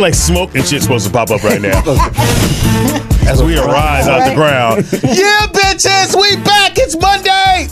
like feel like smoke and shit's supposed to pop up right now. As we arise out the ground. yeah, bitches, we back. It's Monday.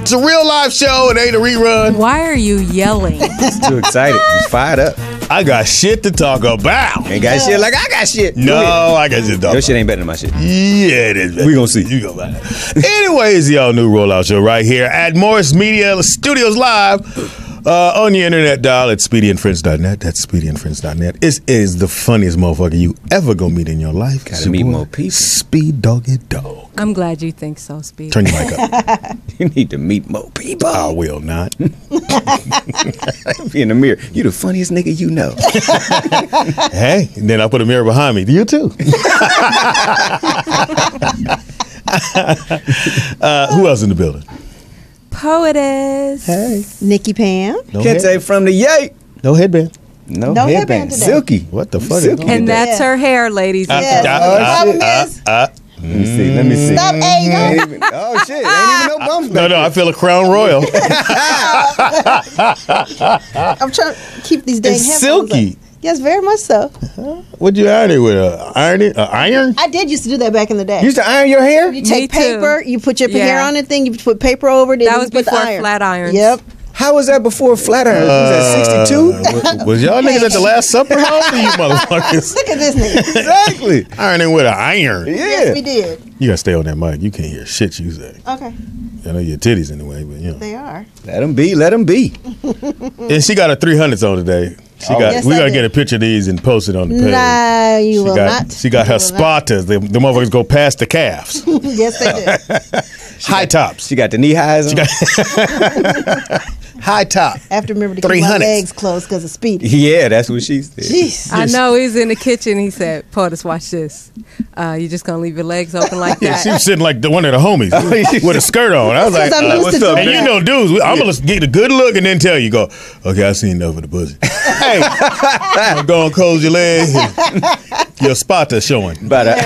It's a real live show. It ain't a rerun. Why are you yelling? Too excited. Just fired up. I got shit to talk about. Ain't got shit like I got shit. No, I got shit to talk Your shit ain't better than my shit. Yeah, it is. We gonna see. You go back. Anyways, y'all new rollout show right here at Morris Media Studios Live. Uh, on the internet dial at speedyandfriends.net. That's speedyandfriends.net. It is the funniest motherfucker you ever gonna meet in your life. Gotta It's your meet boy, more people. Speed Doggy Dog. I'm glad you think so, Speed. Turn your mic up. You need to meet more people. I will not. Be in the mirror. You the funniest nigga you know. hey, and then I put a mirror behind me. You too. uh, who else in the building? Poetess. Hey. Nikki Pam. No, Can't head- say from the yay. no headband. No, No headband. headband today. Silky. What the fuck? Silky And today. that's her hair, ladies. and Yes. gentlemen. Uh, Problem uh, is- uh, Let me see. Let me see. Stop, hey, Ain't even- oh shit! Ain't even no bumps No, back no, I feel a crown royal. I'm trying to keep these dang It's silky. up. Yes, very much so. What'd you iron it with? A iron it? A iron? I did used to do that back in the day. You used to iron your hair? You take Me too. paper, you put your Yeah. hair on the thing, you put paper over it, That was put the before iron. flat irons. Yep. How was that before flat iron? was that 62? Uh, was, was y'all niggas at the Last Supper? How old are you motherfuckers? Look at this nigga. exactly. Ironing with an iron. Yeah. yes, we did. You gotta stay on that mic. You can't hear shit you say. Okay, I know your titties in the way, but you know. they are. Let them be. Let them be. And she got her 300s on today. She Oh. got. Yes, we I gotta did. get a picture of these and post it on the page. Nah, you she will got. not. She got You her spotters. The, the motherfuckers go past the calves. yes, they do. High tops. She got the knee highs on. High top. I have to remember to keep my 300s. legs closed because of speed. yeah, that's what she said. Jeez. I know he's in the kitchen. He said, "Poetess, watch this. Uh, you just gonna leave your legs open like Yeah, that?" she was sitting like the one of the homies with a skirt on. I was like, I'm uh, what's up? And you know, dudes, I'm gonna get a good look and then tell you, go, okay, I seen enough of the pussy. hey, I'm gonna close your legs. Your spot is showing. But uh,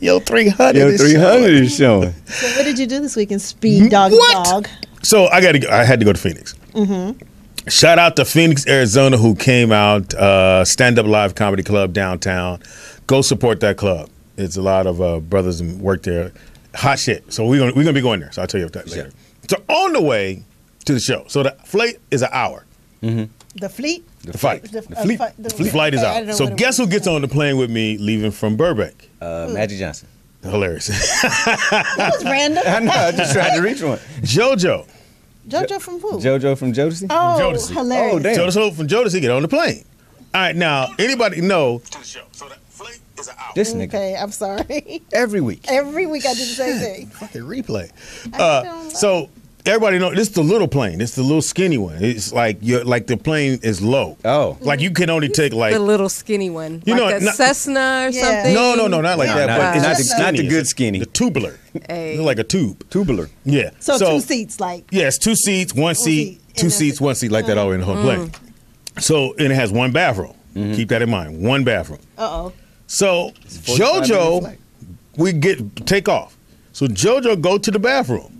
Yo, 300. your is 300 is showing. So what did you do this weekend? Speed dog What? dog. So I got to. I had to go to Phoenix. Mhm. Shout out to Phoenix, Arizona, who came out. Uh, Stand Up Live Comedy Club downtown. Go support that club. It's a lot of uh, brothers and work there. Hot shit. So we're gonna we're gonna be going there. So I'll tell you about that later. So on the way to the show. So the flight is an hour. Mhm. The fleet. The fight. The, The fleet. uh, The flight is I don't know out. So guess who gets on the plane with me leaving from Burbank? Uh, Magic Johnson. Hilarious. That was random. I know. I just tried to reach one. JoJo. JoJo from who? JoJo from Jodeci. Oh, Jodeci. hilarious. Oh, damn. Jonas Hope from Jodeci get on the plane. All right, now anybody know to the show? So the flight is an hour. This nigga Okay, I'm sorry. every week. Every week I do the same thing. fucking replay. Uh, so everybody know this is the little plane. It's the little skinny one. It's like you like the plane is low. Oh. Like you can only take like the little skinny one, You like know, a not- Cessna or Yeah. something. no no no not like No, that. not- but it's not just the- not the good skinny. The tubular. Hey. Like a tube. Tubular. Yeah. So, two seats, like Yeah, two seats, one seat, seat, and two seats, one seat, like that all in the whole plane. So and it has one bathroom. Keep that in mind. One bathroom. uh oh. So JoJo, we get take off. So JoJo go to the bathroom.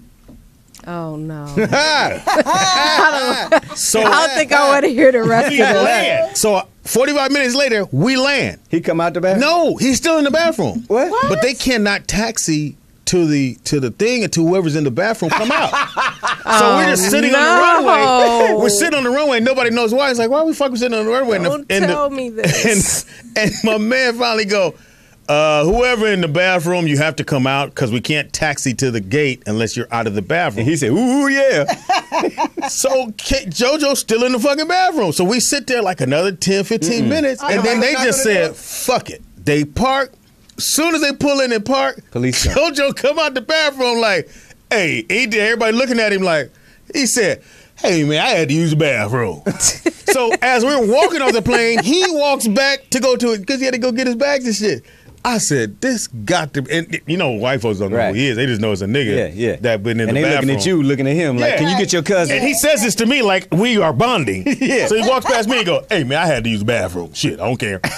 Oh no! So I don't think I want to hear the rest of it. So 45 minutes later, we land. He come out the bathroom. No, he's still in the bathroom. What? What? But they cannot taxi to the to the thing and to whoever's in the bathroom come out. so we're oh, just sitting on the runway. We're sitting on the runway. Nobody knows why. It's like, why are we fucking sitting on the runway? And the- Don't and the- tell me this. And, and my man finally go, uh, whoever in the bathroom, you have to come out because we can't taxi to the gate unless you're out of the bathroom. And he said, "Ooh yeah." So K- JoJo's still in the fucking bathroom. So we sit there like another 10, 15 minutes. And then they just gonna said, fuck it. They park. Soon as they pull in and park, Police come. JoJo come out the bathroom like, hey, he did. Everybody looking at him like, he said, hey, man, I had to use the bathroom. so as we're walking off the plane, he walks back to go to it because he had to go get his bags and shit. I said, this got to, and you know, white folks don't know Right. who he is. They just know it's a nigga Yeah, yeah. that been in and the they bathroom. looking at you, looking at him, like, Yeah. "Can you get your cousin?" And he says this to me like we are bonding. Yeah. So he walks past me and go, "Hey man, I had to use the bathroom. Shit, I don't care."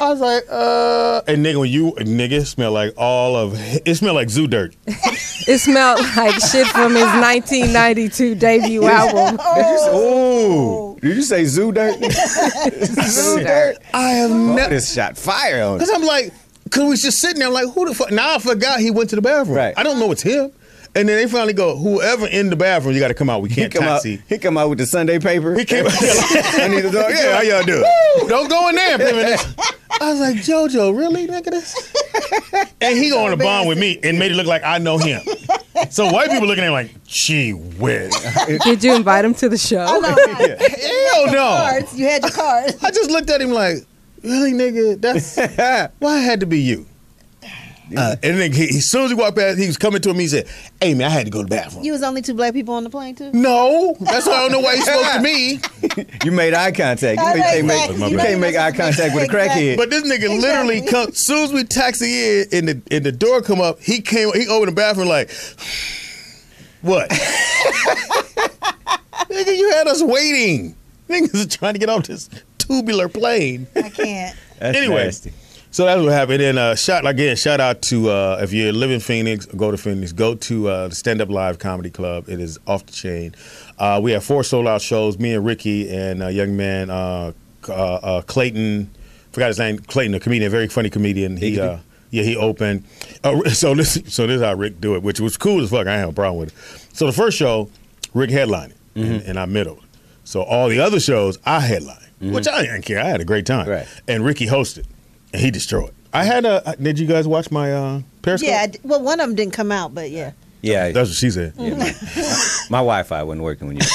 I was like, uh, and nigga, when you nigga smell like all of it smell like zoo dirt. It smelled like shit from his 1992 debut album. Oh, did you say zoo dirt? zoo dirt. I have never. this shot fire on. it. Because I'm like, because we was just sitting there, I'm like, who the fuck? Now I forgot he went to the bathroom. Right. I don't know it's him. And then they finally go, whoever in the bathroom, you got to come out. We can't come out. He come out with the Sunday paper. He came out. I need to talk. Yeah, how y'all do? Don't go in there. Pimpin'. I was like, JoJo, really, nigga? This? And he go on a bond with me and made it look like I know him. So white people looking at him like, gee whiz. Did you invite him to the show? I know. Hell no. Cards. You had your cards. I just looked at him like, really, nigga? That's why it had to be you. Uh, and then he, as soon as he walked past, he was coming to me. He said, "Hey man, I had to go to the bathroom." You was only two black people on the plane too. no, that's why I don't know why he spoke to me. You made eye contact. You I know can't make, you You can't make eye supposed to contact with a crackhead. But this nigga literally come. As soon as we taxi in, and the and the door come up, he came. He opened the bathroom like, what? nigga, you had us waiting. Niggas are trying to get off this tubular plane. I can't. That's anyway, nasty. So that's what happened. And uh, shout again, shout out to uh, if you live in Phoenix, go to Phoenix, go to uh, the Stand Up Live Comedy Club. It is off the chain. Uh, we have four sold out shows. Me and Ricky and a young man uh, uh, uh, Clayton, forgot his name, Clayton, a comedian, very funny comedian. He uh, yeah, he opened. Uh, so this so this is how Rick do it, which was cool as fuck. I have a problem with it. So the first show, Rick headlined it, Mm-hmm. and, and I middled. So all the other shows, I headlined, which I didn't care. I had a great time. Mm-hmm. Right. And Ricky hosted, he destroyed. I had a. Did you guys watch my uh, Periscope? Yeah. I d- Well, one of them didn't come out, but yeah. Yeah, That's what she said. yeah, my, my Wi-Fi wasn't working when you.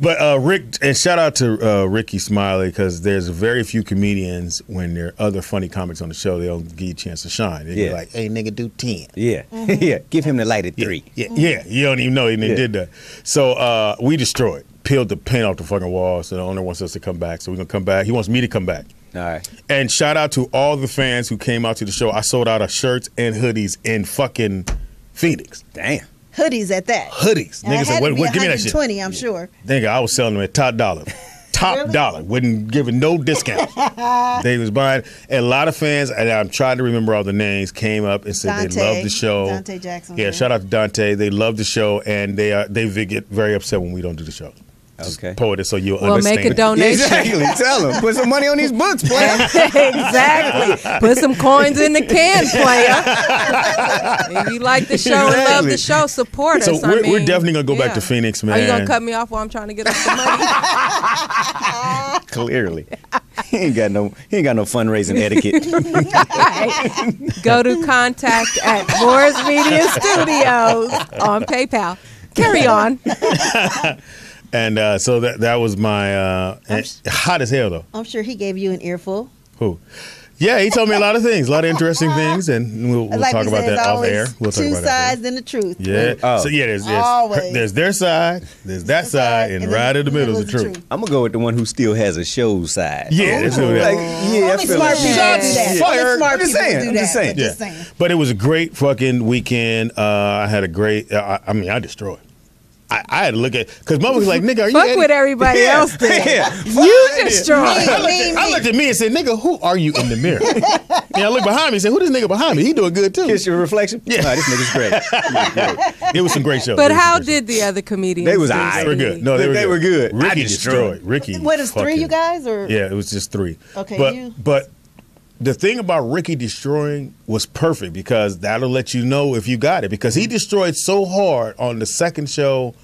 But uh, Rick, and shout out to uh, Rickey Smiley because there's very few comedians when there are other funny comics on the show, they don't give you a chance to shine. They be Yeah. like, hey, nigga, do 10. Yeah, yeah. Give him the light at three. Yeah, yeah, you don't even know he Yeah. did that. So uh, we destroyed, peeled the paint off the fucking wall. So the owner wants us to come back. So we're gonna come back. He wants me to come back. All right. And shout out to all the fans who came out to the show. I sold out of shirts and hoodies in fucking Phoenix. Damn. Hoodies at that. Hoodies. And it Niggas had said, to what, be what, give me that shit. 120, I'm sure. Nigga, I was selling them at top dollar. Top Really? dollar. Wouldn't give it no discount. they was buying. And a lot of fans, and I'm trying to remember all the names, came up and said they Dante. loved the show. Dante Jackson Yeah, there. shout out to Dante. They love the show, and they are they get very upset when we don't do the show. Just Okay. Poet it so you'll Well, understand. make a donation. Exactly. Tell him. Put some money on these books, player. exactly. Put some coins in the can, player. if you like the show and love the show, support So us. I we're- we're definitely gonna go back to Phoenix, man. Are you gonna cut me off while I'm trying to get us some money? Clearly, he ain't got no. He ain't got no fundraising etiquette. Go to contact at Morris Media Studios on PayPal. Carry on. And uh, so that that was my uh, I'm hot as hell though. I'm sure he gave you an earful. Who? Yeah, he told me a lot of things, a lot of interesting things, and we'll, we'll like talk about said, that off air. We'll talk about that. sides and the truth. Yeah. Oh. So yeah, there's there's, Always. there's their side, there's that side, and then right in the middle is the truth. I'm gonna go with the one who still has a show side. Yeah, let's do that. Like, yeah, I Only feel smart like people Yeah. do that. Fuck Only her. smart I'm just people saying, do I'm that. just saying. but Yeah. Just saying. But it was a great fucking weekend. Uh, I had a great. I, I mean, I destroyed. I, I had to look at because mother was like, "Nigga, are you?" Fuck Eddie?" with everybody Yeah. else then. Yeah. You destroyed. I looked, Me, at, I me. looked at me and said, "Nigga, who are you in the mirror?" and I looked behind me and said, "Who this nigga behind me? He doing good too." Kiss your reflection. Yeah. Nah, this nigga's great. It was some great shows. But It was some how great shows. did the other comedians? They was do? aight. They were good. No, they, They- were, they good. were good. I Ricky destroyed. destroyed. Ricky. What is three, fucking- you guys, or Yeah, it was just three. Okay, but you- but the thing about Ricky destroying was perfect because that'll let you know if you got it. Because he destroyed so hard on the second show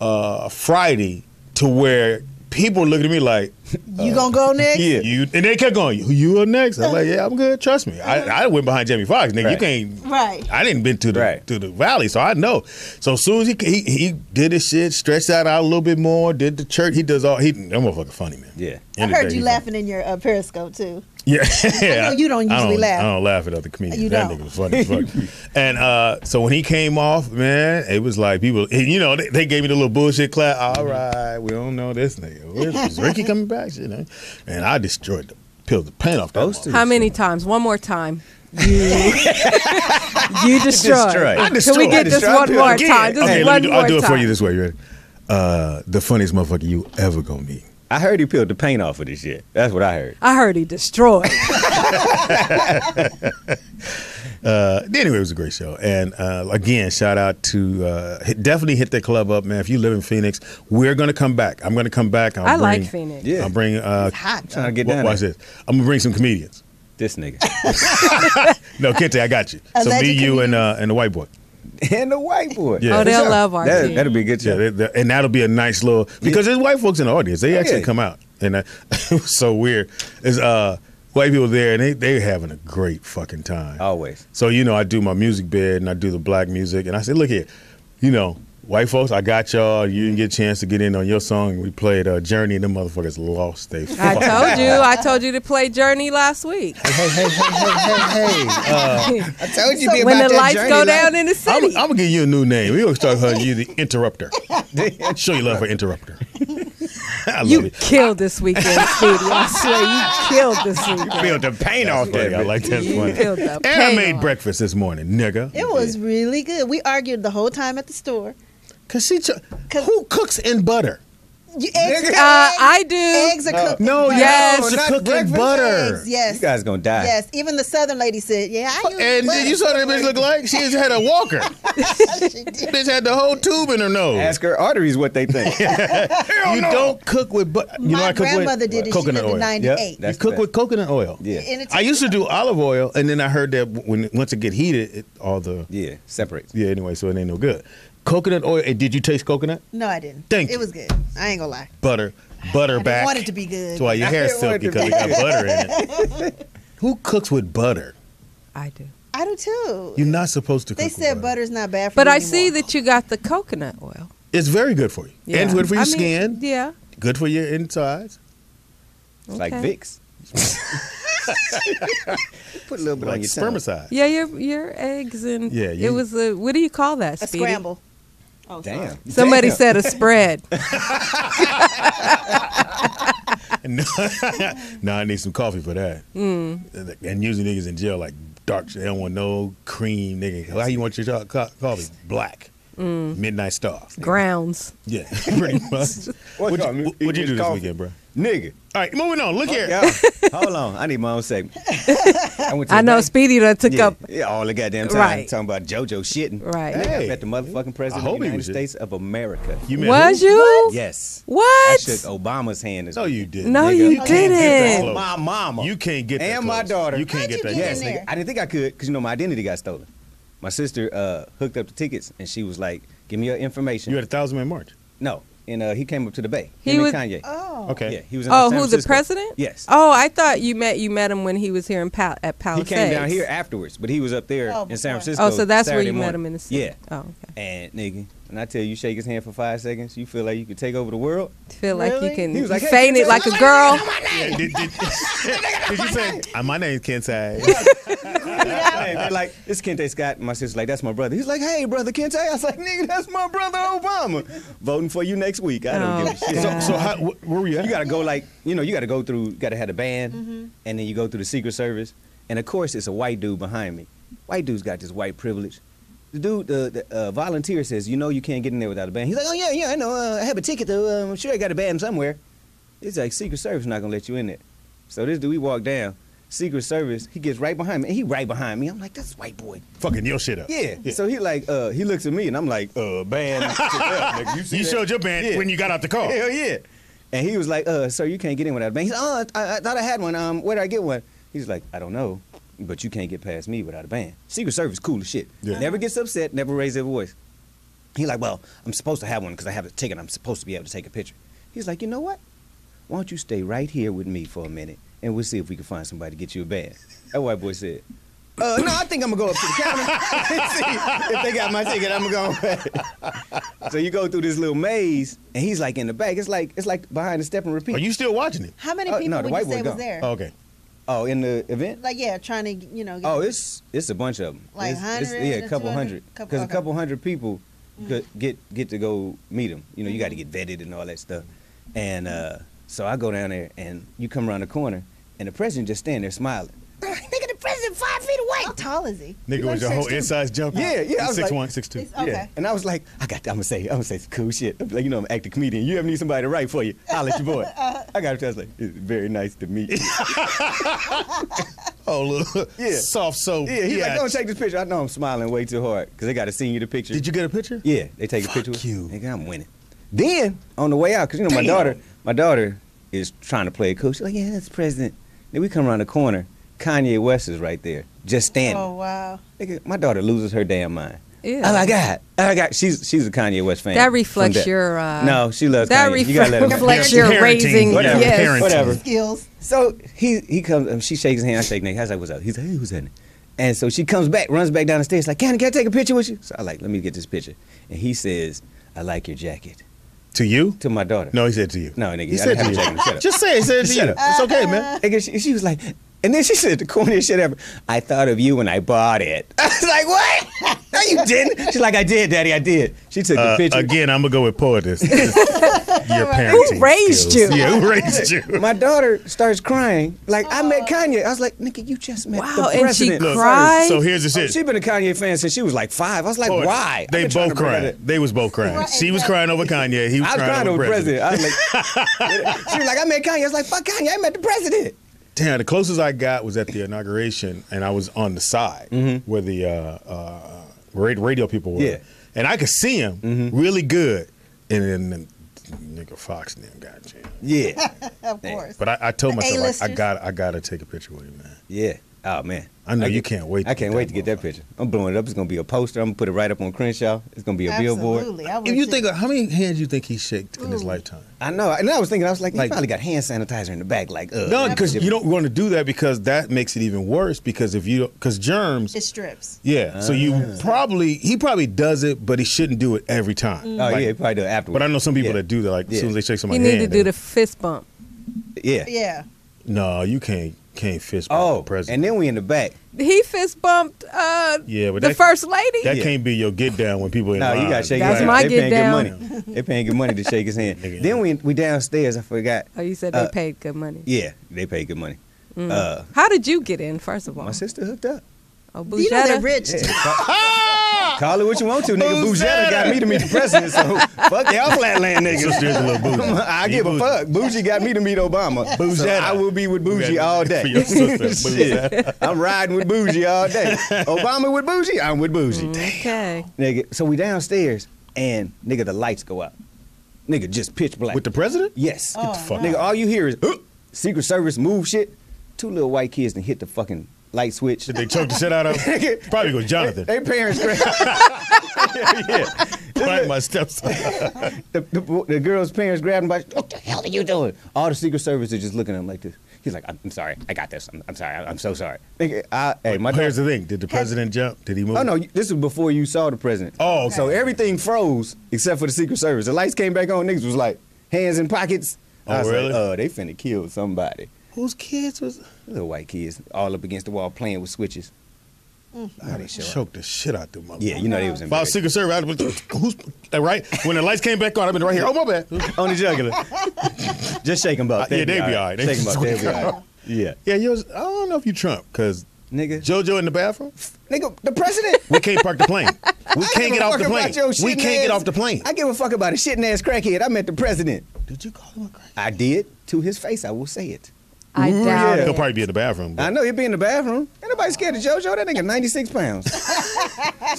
uh, Friday to where people were looking at me like you gonna go next? Yeah. you and they kept going you, you are next I'm like yeah I'm good trust me I, I went behind Jamie Foxx nigga you Right. can't Right. I didn't been to the Right. to the valley, so I know. So as soon as he, he he did his shit, stretched that out a little bit more, did the church. He does all. He that motherfucker funny man. Yeah. I End of the heard day, you he laughing in your uh, Periscope too. Yeah, I know you don't I usually laugh. I don't laugh at other comedians. You that don't. nigga was funny as fuck. and uh, so when he came off, man, it was like people, you know, they, they gave me the little bullshit clap. All right, we don't know this nigga. Where's, is Ricky coming back? You know, and I destroyed the peeled the paint off that. Supposed to. motherfucker. How many times? One more time. You, you destroyed. Destroyed. I Can we get this one more again. time? Just Okay, one let me do, more I'll do it time. for you this way. You ready? Uh, the funniest motherfucker you ever gonna meet. I heard he peeled the paint off of this shit. That's what I heard. I heard he destroyed. Uh, anyway, it was a great show, and uh, again, shout out to uh, hit, definitely hit that club up, man. If you live in Phoenix, we're gonna come back. I'm gonna come back. I'll I like bring- Phoenix. Yeah. I'll bring. Uh, It's hot. Trying to get wa- down watch there. this. I'm gonna bring some comedians. This nigga No, Kente, I got you. so Alleged me, you, and uh, and the white boy. and the white boy. Yeah. Oh, they'll love our That, team. that'll be a good Yeah, show. they, they- and that'll be a nice little because there's white folks in the audience. They Oh, actually yeah. come out, and uh, it was so weird. There's uh, white people there, and they they having a great fucking time. Always. So you know, I do my music bed and I do the black music, and I said, look here, you know, white folks, I got y'all. You didn't get a chance to get in on your song. We played uh, Journey, and them motherfuckers lost. They I told you. I told you to play Journey last week. Hey, hey, hey, hey, hey, hey. Uh, I told you when the lights go down in the I'm, city. I'm gonna give you a new name. We gonna start calling you the Interrupter. Show you love for Interrupter. I love you it. killed this weekend, Speedy. I swear, you killed this weekend. Feel the pain off Funny, that. I like that. You funny. killed the And I made off. breakfast this morning, nigga. It was really good. We argued the whole time at the store. Cause she, ch- 'Cause- who cooks in butter? You, eggs, Uh, I do. eggs are cooked. No, in Yes. yes, No, not cook in butter. Eggs, yes. You guys gonna die. Yes, even the southern lady said, "Yeah, I use And butter. did you saw that bitch look like? She just had a walker. She did. bitch had the whole tube in her nose. Ask her arteries what they think. you don't cook with butter. You know My I cook grandmother with did it. She coconut lived in oil. '98. Yep, You cook best. with coconut oil. Yeah. And I used to do olive oil, and then I heard that when once it get heated, it, all the Yeah, separates. yeah. Anyway, so it ain't no good. Coconut oil. And did you taste coconut? No, I didn't. Thank it you. was good. I ain't gonna lie. Butter, butter I didn't back. want it to be good. That's why your hair's I silky because to it got butter in it. Who cooks with butter? I do. I do too. You're not supposed to. they cook with said butter. butter's not bad for But you But I see that you got the coconut oil. It's very good for you. Yeah. And good for your I mean, skin. Yeah. Good for your insides. It's like Vicks. Put a little bit on Like your tongue. spermicide. Yeah, your your eggs and Yeah, it was a what do you call that? a Speedy? scramble. Oh, sorry. Damn. Somebody Damn. said a spread. no, I need some coffee for that. Mm. And usually niggas in jail like dark shit. They don't want no cream, nigga. How you want your coffee? Black. Mm. Midnight Star. Grounds. Yeah, pretty much. What What'd y'all you, what'd you this do this coffee? weekend, bro? Nigga. All right, moving on. Look here. Yeah. Hold on. I need my own segment. I, I know bank. Speedy done took yeah, up yeah, all the goddamn time Right. talking about JoJo shitting. Right. Nigga, Hey. I met the motherfucking president I hope of the United was here. States of America. You met Was who? you? Yes. What? I shook Obama's hand. This No, you didn't. No, nigga. you can't get that didn't. close. My mama. You can't get that And my daughter. You can't How'd get that. get Yes, nigga. I didn't think I could because you know my identity got stolen. My sister uh, hooked up the tickets and she was like, "Give me your information." You had a thousand man march. no, and uh, he came up to the Bay. He Him was- and Kanye. Oh. Okay. Yeah, he was. In Oh, San who's the president? Yes. Oh, I thought you met you met him when he was here in Pal- at He came down here afterwards, but he was up there Oh, in San. Francisco. Oh, so that's Saturday where you met him in the city. Yeah. Oh, okay. And nigga, when I tell you, you shake his hand for five seconds, you feel like you could take over the world. Feel like you can He was like, hey, fainted Ken, like a girl. Yeah, did, did, did you say, uh, my name's Kensai? Hey, they're like, it's Kente Scott. My sister's like, that's my brother. He's like, hey, brother Kente. I was like, nigga, that's my brother Obama. Voting for you next week. I don't Oh, give a shit. God. so how, wh- where were you at? You gotta go like, you know, you gotta go through, gotta have a band, and then you go through the Secret Service, and of course it's a white dude behind me. White dude's got this white privilege. The dude, the, the uh, volunteer says, you know, you can't get in there without a band. He's like, oh yeah, yeah, I know. Uh, I have a ticket though. Uh, I'm sure I got a band somewhere. It's like Secret Service not gonna let you in there. So this dude, we walk down. Secret Service, he gets right behind me. And he right behind me. I'm like, that's white boy. Fucking your shit up. Yeah. So he like, uh, he looks at me and I'm like, uh, band. Nigga, see you showed your band Yeah. when you got out the car. Hell yeah. And he was like, uh, sir, you can't get in without a band. He's like, oh, I, I thought I had one. Um, where did I get one? He's like, I don't know, but you can't get past me without a band. Secret Service, cool as shit. Yeah. Never gets upset, never raises their voice. He's like, well, I'm supposed to have one because I have a ticket. I'm supposed to be able to take a picture. He's like, you know what? Why don't you stay right here with me for a minute and we'll see if we can find somebody to get you a band. That white boy said, uh, no, I think I'm gonna go up to the counter. see if they got my ticket. I'm gonna go. so you go through this little maze, and he's like in the back. It's like it's like behind the step and repeat. Are you still watching it? How many Uh, people no, the would white you say boy was gone. there? Oh, okay. Oh, in the event? Like yeah, trying to you know. Get Oh, it's it's a bunch of them. Like it's, it's- yeah, a couple hundred. Because okay. a couple hundred people Mm-hmm. could get get to go meet them. You know, you got to get vetted and all that stuff. And uh, so I go down there, and you come around the corner, and the president just standing there smiling. Nigga, five feet How tall is he? Nigga, was your whole inside jump? Yeah, yeah, I was Six like- one, six two. Okay. Yeah. And I was like, I got, I'm gonna say, I'm gonna say some cool shit. I'm like, you know, I'm an actor comedian. You ever need somebody to write for you? I'll let your boy. Uh-huh. I got to translate. It's very nice to meet you. Oh, little Yeah. soft soap. Yeah, he's like, don't take this picture. I know I'm smiling way too hard because they got to send you the picture. Did you get a picture? Yeah, they take a picture. with you. Nigga, I'm winning. Then on the way out, because you know my daughter, my daughter is trying to play it cool. She's like, yeah, that's president. Then we come around the corner. Kanye West is right there, just standing. Oh wow. Nigga, my daughter loses her damn mind. Ew. Oh my god! Oh my god! She's she's a Kanye West fan. That from reflects that- your. Uh, no, she loves That Kanye. you gotta let her know. reflects your parenting, raising. whatever, Yes. parenting. whatever. Skills. So he he comes, um, she shakes his hand, I shake Nick. I was like, what's up? He's like, hey, who's that? And so she comes back, runs back down the stairs, like, can, can I take a picture with you? So I like, let me get this picture. And he says, I like your jacket. To you? To my daughter. No, he said to you. No, nigga, He I said have to a you. jacket. Shut up. Just say it. He said it to Shut you. up. It's okay, man. Nigga, she, she was like, and then she said the corniest shit ever. I thought of you when I bought it. I was like, what? No, you didn't. She's like, I did, Daddy, I did. She took the Uh, picture. again, I'm gonna go with poetess. Your parenting. raised skills. you? Yeah, who raised you? My daughter starts crying. Like, I met Kanye. I was like, nigga, you just met Wow, the and she president. Look, cried. So here's the Oh, shit. she been a Kanye fan since she was like five. I was like, Poet- why? They I've been trying both to bring crying. that- They was both crying. Right, she was exactly. crying over Kanye. He was I was crying, over president. I was like, she was like, I met Kanye. I was like, fuck Kanye. I met the president. Damn, the closest I got was at the inauguration, and I was on the side Mm-hmm. where the uh, uh, radio people were. Yeah. And I could see him Mm-hmm. really good. And then the nigga Foxx and them got you. Yeah, Of course. But I, I told The myself, like, I A-listers. got I gotta take a picture with him, man. yeah. Oh man, I know you get- can't wait to I can't get wait to get that picture. I'm blowing it up. It's gonna be a poster. I'm gonna put it right up on Crenshaw. It's gonna be a billboard. Absolutely. I If you think of how many hands you think he shaked in his lifetime? I know. And I was thinking, I was like, Like- he probably got hand sanitizer in the back. Like, uh, No, because you don't want to do that because that makes it even worse. Because if you because germs, it strips. yeah. So you probably he probably does it, but he shouldn't do it every time. Oh Like, yeah, he probably do it afterwards. But I know some people Yeah. that do that. Like as soon as they shake you somebody's need to do they- the fist bump. Yeah. Yeah. no, you can't can't fist bump Oh, the president. and then we in the back. He fist bumped uh, Yeah, but the that- first lady. that Yeah. can't be your get down when people in No, you gotta shake That's his hand. my they get paying down. good money. they paying good money to shake his hand. Then we we downstairs. I forgot. oh, you said they Uh, paid good money. Yeah, they paid good money. Mm. Uh, How did you get in? First of all, my sister hooked up. oh, You know they're rich. Yeah, too. call, call it what you want to, nigga. Who's Bujetta that? got me to meet the president, so fuck y'all flatland niggas. Sister is a little bougie. I You give a bougie. fuck. Bougie got me to meet Obama. Bougie. So I will be with Bougie got- all day. for your sister, Shit. I'm riding with Bougie all day. Obama with Bougie, I'm with Bougie. Mm, okay. Nigga, so we downstairs and nigga the lights go out. Nigga just pitch black. with the president. yes. Oh, fuck Nigga, all you hear is Secret Service move shit. Two little white kids and hit the fucking light switch. Did they choke the shit out of him? Probably go Jonathan. They parents grab yeah. Probably my stepson. the, the, the girl's parents grabbed him by what the hell are you doing? All the Secret Service are just looking at him like this. He's like, I'm, sorry, I got this. I'm, I'm sorry, I'm so sorry. Nigga, I, hey, my Here's daughter- the thing: Did the president jump? Did he move? Oh no, this was before you saw the president. Oh, okay. so everything froze except for the Secret Service. The lights came back on. Niggas was like hands in pockets. Oh, I Oh, really? like, oh, they finna kill somebody. Whose kids was? Little white kids all up against the wall playing with switches. How they show up. Choked the shit out of them. Yeah, you know they was If I was embarrassed. Secret Service, I'd have who's uh, right? When the lights came back on, I've been right here. Oh my bad. on the jugular. Just shake them Uh, up. yeah, they be all right. They Shake them just up. They be all right. Yeah, Yeah, yours. I don't know if you Trump because nigga. JoJo in the bathroom. Nigga, the president. We can't park the plane. We can't get off the plane. We can't get off the plane. I give a fuck about a shitting ass crackhead. I met the president. Did you call him a crack? I did to his face. I will say it. I Ooh, doubt yeah. He'll probably be in the bathroom. I know he'll be in the bathroom. Ain't nobody scared of JoJo. That nigga 96 pounds.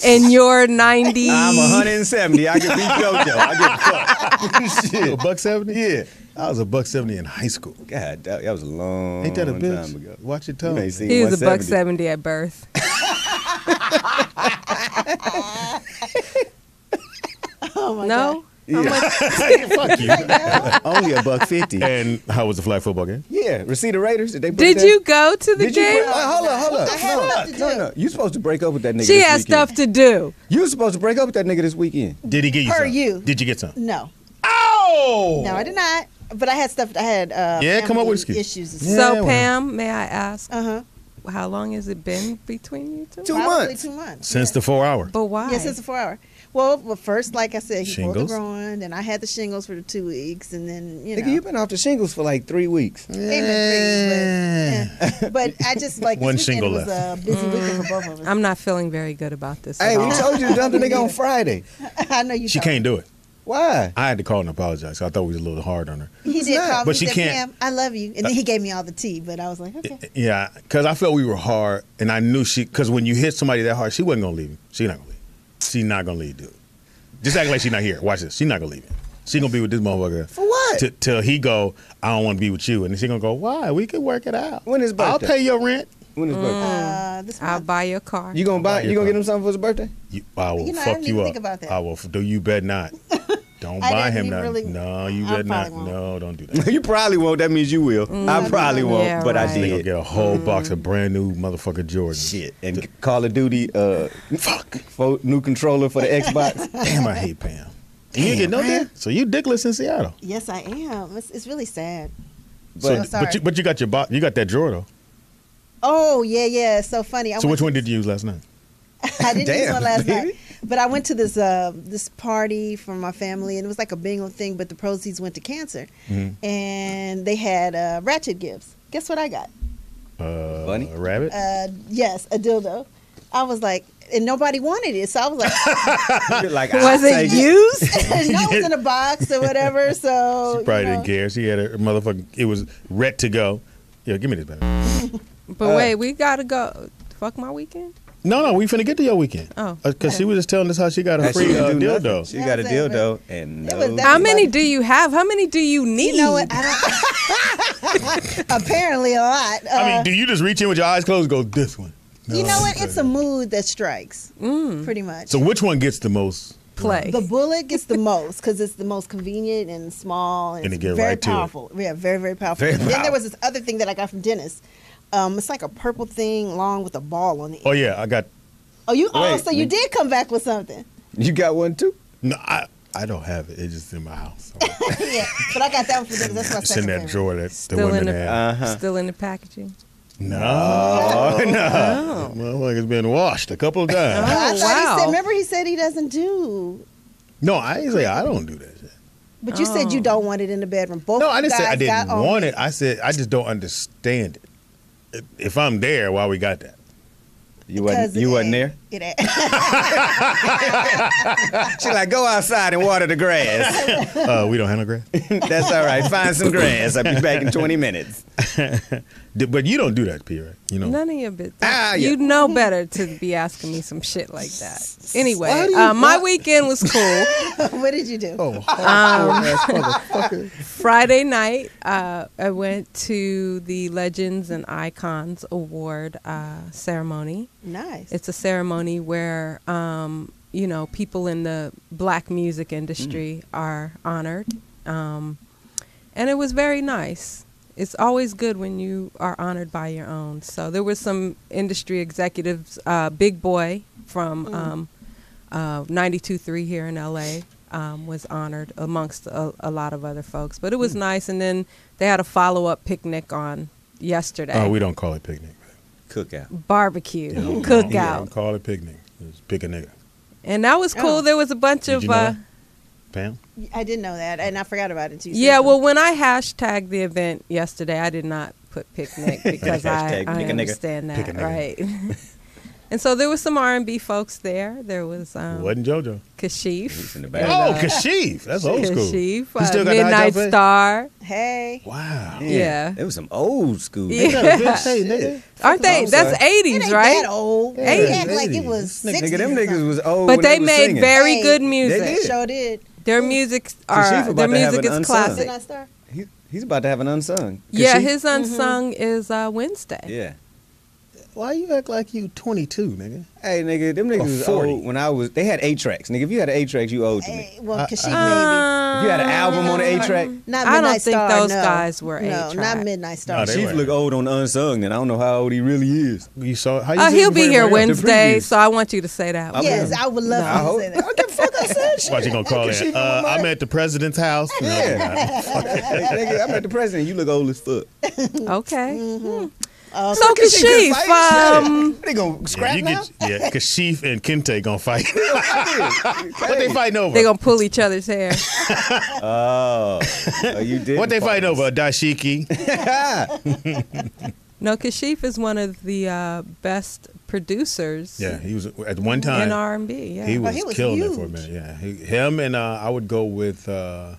And you're 90. I'm 170. I can beat JoJo. I get a fuck. A buck seventy? Yeah. I was a buck seventy in high school. God, that, that was a long Ain't that a time bitch? ago. Watch your You ain't toes. seen He was a buck 70 at birth. Oh my no? Yeah. Fuck you. Only a buck 50. And how was the flag football game? Yeah. Reseda Raiders. Did they put Did it down? you go to the Did you? game? Break, oh, hold up, hold up. I had no, to no, do. no. You supposed to break up with that nigga. she this had weekend. stuff to do. You was supposed to break up with that nigga this weekend. Did he get you Per some? you. Did you get some? No, Oh! no, I did not. But I had stuff. I had uh, Yeah, come up with family issues. And Yeah, so, well. Pam, may I ask, Uh huh. how long has it been between you two? Two Probably months. Two months. Since the four hour. But why? Yes, it's a four hour. Well, well, first, like I said, he pulled the groin, and I had the shingles for the two weeks, and then you know, Nigga, you been off the shingles for like three weeks. Ain't been three, but, yeah. but I just like One this weekend shingle was a busy weekend for mm. both of us. I'm not feeling very good about this. Hey, at we all. told you to dump the nigga on Friday. I know you. She can't do it. Why? I had to call and apologize. I thought we was a little hard on her. He did not. call me. But He she said, can't- Pam, I love you. And then he gave me all the tea, but I was like, okay. Yeah, because I felt we were hard, and I knew she. Because when you hit somebody that hard, she wasn't gonna leave him. She not gonna leave. She not gonna leave, dude. Just act like she not here. Watch this. She not gonna leave him. She gonna be with this motherfucker For what? T- till he go. I don't want to be with you, and then she gonna go. Why? We could work it out. When his I'll pay your rent. When his birthday? Uh, this I'll month. buy your car. You gonna buy? your You gonna car. get him something for his birthday? You, I will You know, I fuck didn't you even up. think about that. I will. Do you bet not? Don't I buy him even nothing. really- no, you I bet not. won't. No, don't do that. you probably won't. That means you will. I probably won't, Yeah, but right. I They gonna did. get a whole box of brand new motherfucker Jordan. Shit. And Call of Duty, uh, fuck, fo- new controller for the Xbox. Damn, I hate Pam. And you Damn, get no man. dick. So you dickless in Seattle. Yes, I am. It's, it's really sad. So, Oh, but you but you got your bo- you got that drawer though. Oh, yeah, yeah. It's so funny. I So which to one did you use last night? I didn't use one last baby. night, but I went to this uh, this party for my family, and it was like a bingo thing. But the proceeds went to cancer, Mhm. and they had uh, ratchet gifts. Guess what I got? Uh, Bunny? a rabbit. Uh, yes, a dildo. I was like, and nobody wanted it, so I was like, like, Was I'll it take used? no, it was in a box or whatever. So she probably you know. didn't care. She had a motherfucker. It was ret to go. Yeah, give me this baby. but Uh, wait, we gotta go. Fuck my weekend. No, no, we finna get to your weekend. Oh, because she was just telling us how she got a That free shit uh, do nothing. dildo. She got a was it, dildo and no. How many do you have? How many do you need? You know what? I don't. apparently, a lot. Uh, I mean, do you just reach in with your eyes closed? and Go this one. you know what? It's a mood that strikes, pretty much. So which one gets the most? Play. The bullet gets the most because it's the most convenient and small and, And it's it get very right to it. powerful. Yeah, very very powerful. Very And Then there was this other thing that I got from Dennis. Um, it's like a purple thing long with a ball on it. Oh yeah, I got. Oh, you oh, so you wait. did come back with something. You got one too? No, I I don't have it. It's just in my house. yeah, but I got that one for Dennis. That's my it's in that favorite. drawer that the Still in women the- have. Uh-huh. Still in the packaging. no, Oh, no. Oh. motherfucker's been washed a couple of times. I Oh, thought he wow. said. Remember, he said he doesn't do. No, I ain't say I don't do that shit. But you said you Oh. don't want it in the bedroom. Both No, I didn't say I guys didn't on want it. I said I just don't understand it. If- I'm there, why we got that? You because wasn't, you wasn't there? Ain't- It. She like, go outside and water the grass. Uh, we don't handle grass. That's all right. Find some grass. I'll be back in 20 minutes. But you don't do that, P. Right? You know. None of your business. Ah, yeah. You know better to be asking me some shit like that. Anyway, Why do you- uh, my weekend was cool. what did you do? Oh, Um, Friday night, uh, I went to the Legends and Icons Award uh, ceremony. Nice. It's a ceremony where, um, you know, people in the black music industry are honored. Um, and it was very nice. It's always good when you are honored by your own. So there were some industry executives, uh, Big Boy from um, uh, 92.3 here in LA um, was honored amongst a, a lot of other folks. But it was nice. And then they had a follow up picnic on yesterday. oh, we don't call it picnic. Cookout. Barbecue, Yeah, we cookout. don't call it picnic. Just pick a nigga. And that was cool. Oh. There was a bunch Did of you know uh. Pam. I didn't know that, and I forgot about it too. Yeah. so. Well, when I hashtagged the event yesterday, I did not put picnic because I, Hashtag I pick a understand Pick a that, nigga. right? and so there was some R and B folks there. There was um, Wasn't JoJo. He's in the Kashif. Oh, uh, Kashif. That's old school. Kashif, He still uh, got Midnight top? Star. hey, Wow. yeah. It was some old school. Yeah. They got a bitch say, nigga. Aren't they? That's eighties, right? that old. Yeah, They act like it was Nigga, 60s Nigga, them niggas was old. But when they made singing. very Hey, good They music. did. Sure did. Their music are their music is unsung. classic. Midnight Star. He, he's about to have an unsung. Yeah, his unsung is uh, Wednesday. Yeah. Why you act like you 22, nigga? Hey, nigga, them niggas was 40. old when I was. They had eight tracks, nigga. If you had an eight tracks, you owed to me. Hey, well, I- Kashif Uh, If you had an album on the eight track, maybe. Not I don't think Star, those no. guys were No, A-track. not Midnight Star. No, they Chief were. look old on unsung, then I don't know how old he really is. You saw how you Oh, see he'll him be before here everybody else? Wednesday, previews. so I want you to say that. I yes. I would love No. I hope. to say I that. give a fuck I said. What you gonna call Kashif it? Uh, my I'm at the president's house. No, Yeah. Hey, nigga, I'm at the president. You look old as fuck. Okay. Hmm. Uh, So Kashif Kashif, um, shit. they gonna Yeah, scrap you now? get yeah. Kashif and Kente gonna fight. what they fighting over? they gonna pull each other's hair. Oh, oh, you did. what they fighting over? A dashiki. No, Kashif is one of the uh, best producers. Yeah, he was at one time. in R and B. Yeah, He was, he was killing it for a huge. minute. Yeah, he, him and uh, I would go with uh,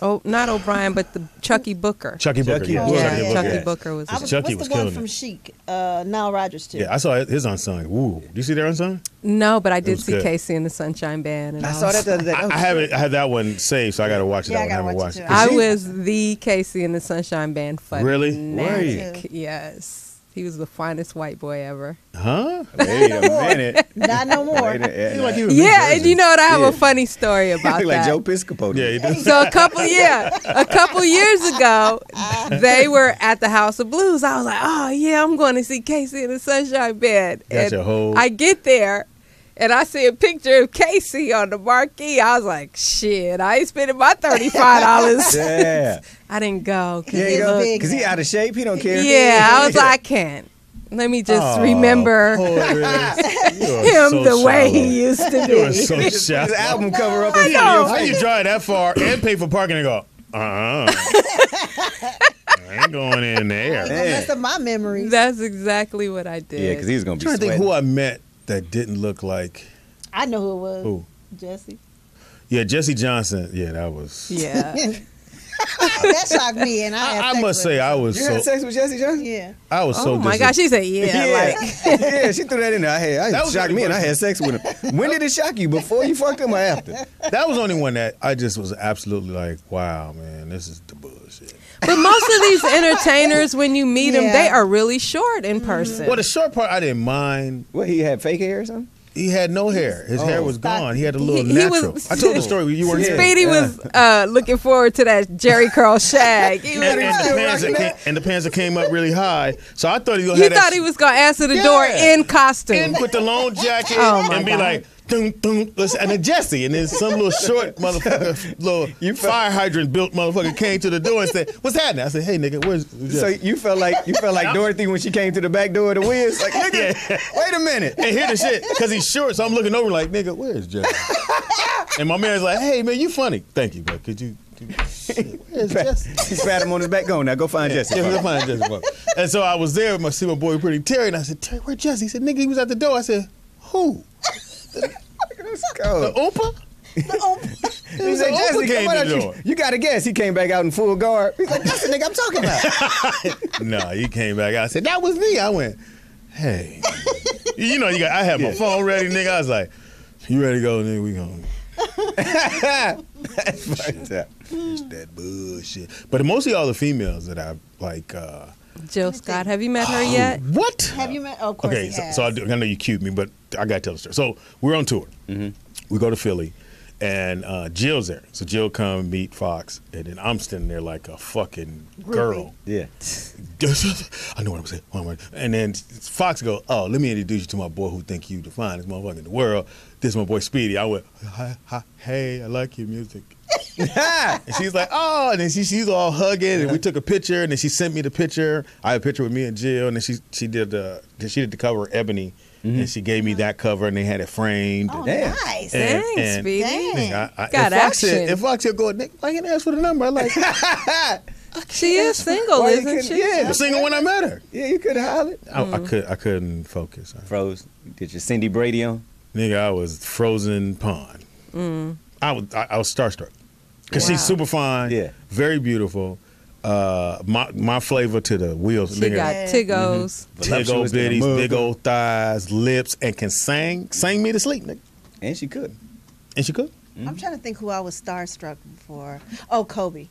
oh, not O'Brien, but the Chucky Booker. Chucky Booker. Chucky yeah, Booker. yeah, Chucky Booker. Chucky. Booker was. I was, Chucky what's was the one from it. Chic? Uh, Nile Rodgers too. Yeah, I saw his unsung. Woo! Do you see their unsung? no, but I did see good. KC and the Sunshine Band, and I I, saw was, that the other day. That I, was I haven't. I had that one saved, so I got to watch it. Yeah, I I, gotta haven't watch watched it it. too. I was the KC and the Sunshine Band Really? fanatic. Were Yes, he was the finest white boy ever. Huh? Wait a minute. Not no more. Wait a, yeah, like he was Yeah, and you know what? I have Yeah. a funny story Look about like that. Joe Piscopo. Yeah, he did. So a couple, yeah, a couple years ago, they were at the House of Blues. I was like, oh yeah, I'm going to see KC in the Sunshine Band. Got and your whole- I get there, and I see a picture of KC on the marquee. I was like, shit, I ain't spending my thirty five dollars. Yeah. I didn't go. 'cause Yeah, he you know, looked- big because he out of shape. He don't care. yeah, I was like, I can't. Let me just Aw, remember Horace. You are him so the way he used to You are be. so His shallow. album cover up in front know. How you drive that far and pay for parking and go, uh uh I ain't going in there. Ain't gonna mess up my memory. That's exactly what I did. Yeah, because he was gonna I'm be trying to think who I met that didn't look like. I know who it was. Who? Jesse. Yeah, Jesse Johnson. Yeah, that was. yeah. that shocked me, and I. I, I must say, him. I was You so. had sex with Jesse Johnson? Yeah. I was so. oh my dis- gosh, she said, yeah, like yeah, she threw that in there. I had, I That shocked me, and I had sex with him. When did it shock you? Before you fucked him or after? That was the only one that I just was absolutely like, wow, man, this is the bullshit. But most of these entertainers, when you meet them, they are really short in person. Well, the short part I didn't mind. What he had fake hair or something? He had no hair. His Oh. hair was gone. He had a little He- he was- natural. I told the story. You weren't Yeah. here. Speedy was uh, looking forward to that Jheri curl shag. He And, was- and the still pants that came, and the pants that came up really high. So I thought he was. you thought he was gonna answer the door in costume. and with the long jacket Oh, and be God. like, dun, dun, and then Jesse, and then some little short motherfucker, little You felt- fire hydrant built motherfucker came to the door and said, "What's happening?" I said, "Hey, nigga, where's So you felt like you felt like Dorothy when she came to the back door of the Wiz. Like, nigga, wait a minute. and hear the shit because he's short, so I'm looking over like, "Nigga, where's Jesse?" and my man's like, "Hey, man, you funny. Thank you, but could you?" Shit, where's Jesse? He spat him on his back. Go now, go find Jesse. Yeah, we'll find Jesse. And so I was there with my see my boy Pretty Terry, and I said, Terry, where Jesse? He said, nigga, he was at the door. I said, who? Let's The go. Oompa? He said, Oompa Jesse, came come to on, the you, door. you got to guess. He came back out in full guard. He's like, that's the nigga I'm talking about. No, he came back. I said, that was me. I went, hey. you know, you got. I had my Yeah. phone ready, nigga. I was like, you ready to go, nigga? We going. that's fucked up. It's that bullshit. But mostly all the females that I like. uh Jill Scott, have you met her yet? What? Have you met? Oh, of course Okay, he so, has. so I, do, I know you cued me, but I got to tell the story. So we're on tour. We go to Philly, and uh, Jill's there. So Jill come meet Foxx, and then I'm standing there like a fucking girl. Yeah. I know what I'm saying. What am I- And then Foxx go, "Oh, let me introduce you to my boy who think you the finest motherfucker in the world. This is my boy Speedy." I went, hi, hi, "Hey, I like your music." And she's like, "Oh," and then she, she's all hugging, and we took a picture, and then she sent me the picture. I had a picture with me and Jill, and then she she did the she did the cover of Ebony, and she gave me that cover, and they had it framed. oh, Damn. nice. And- Thanks, and- Speedy. Dang. I, I, Got if Foxx said, action. if Foxx said, "Go, Nick, why you didn't ask for the number?" I'm like, She is single, Why isn't she? yeah. I'm single when I met her. Yeah, you could have hollered. I, Mm. I could I couldn't focus. I Froze. Did you Cindy Brady on? Nigga, I was frozen pond. I was I, I was starstruck because Wow. she's super fine, Yeah. very beautiful. Uh, my my flavor to the wheels. She nigga, got Yeah. Tiggos. Mm-hmm. big old Voluptuous bitties, big old thighs, lips, and can sing sing me to sleep, nigga. And she could. And she could. I'm trying to think who I was starstruck for. Oh, Kobe.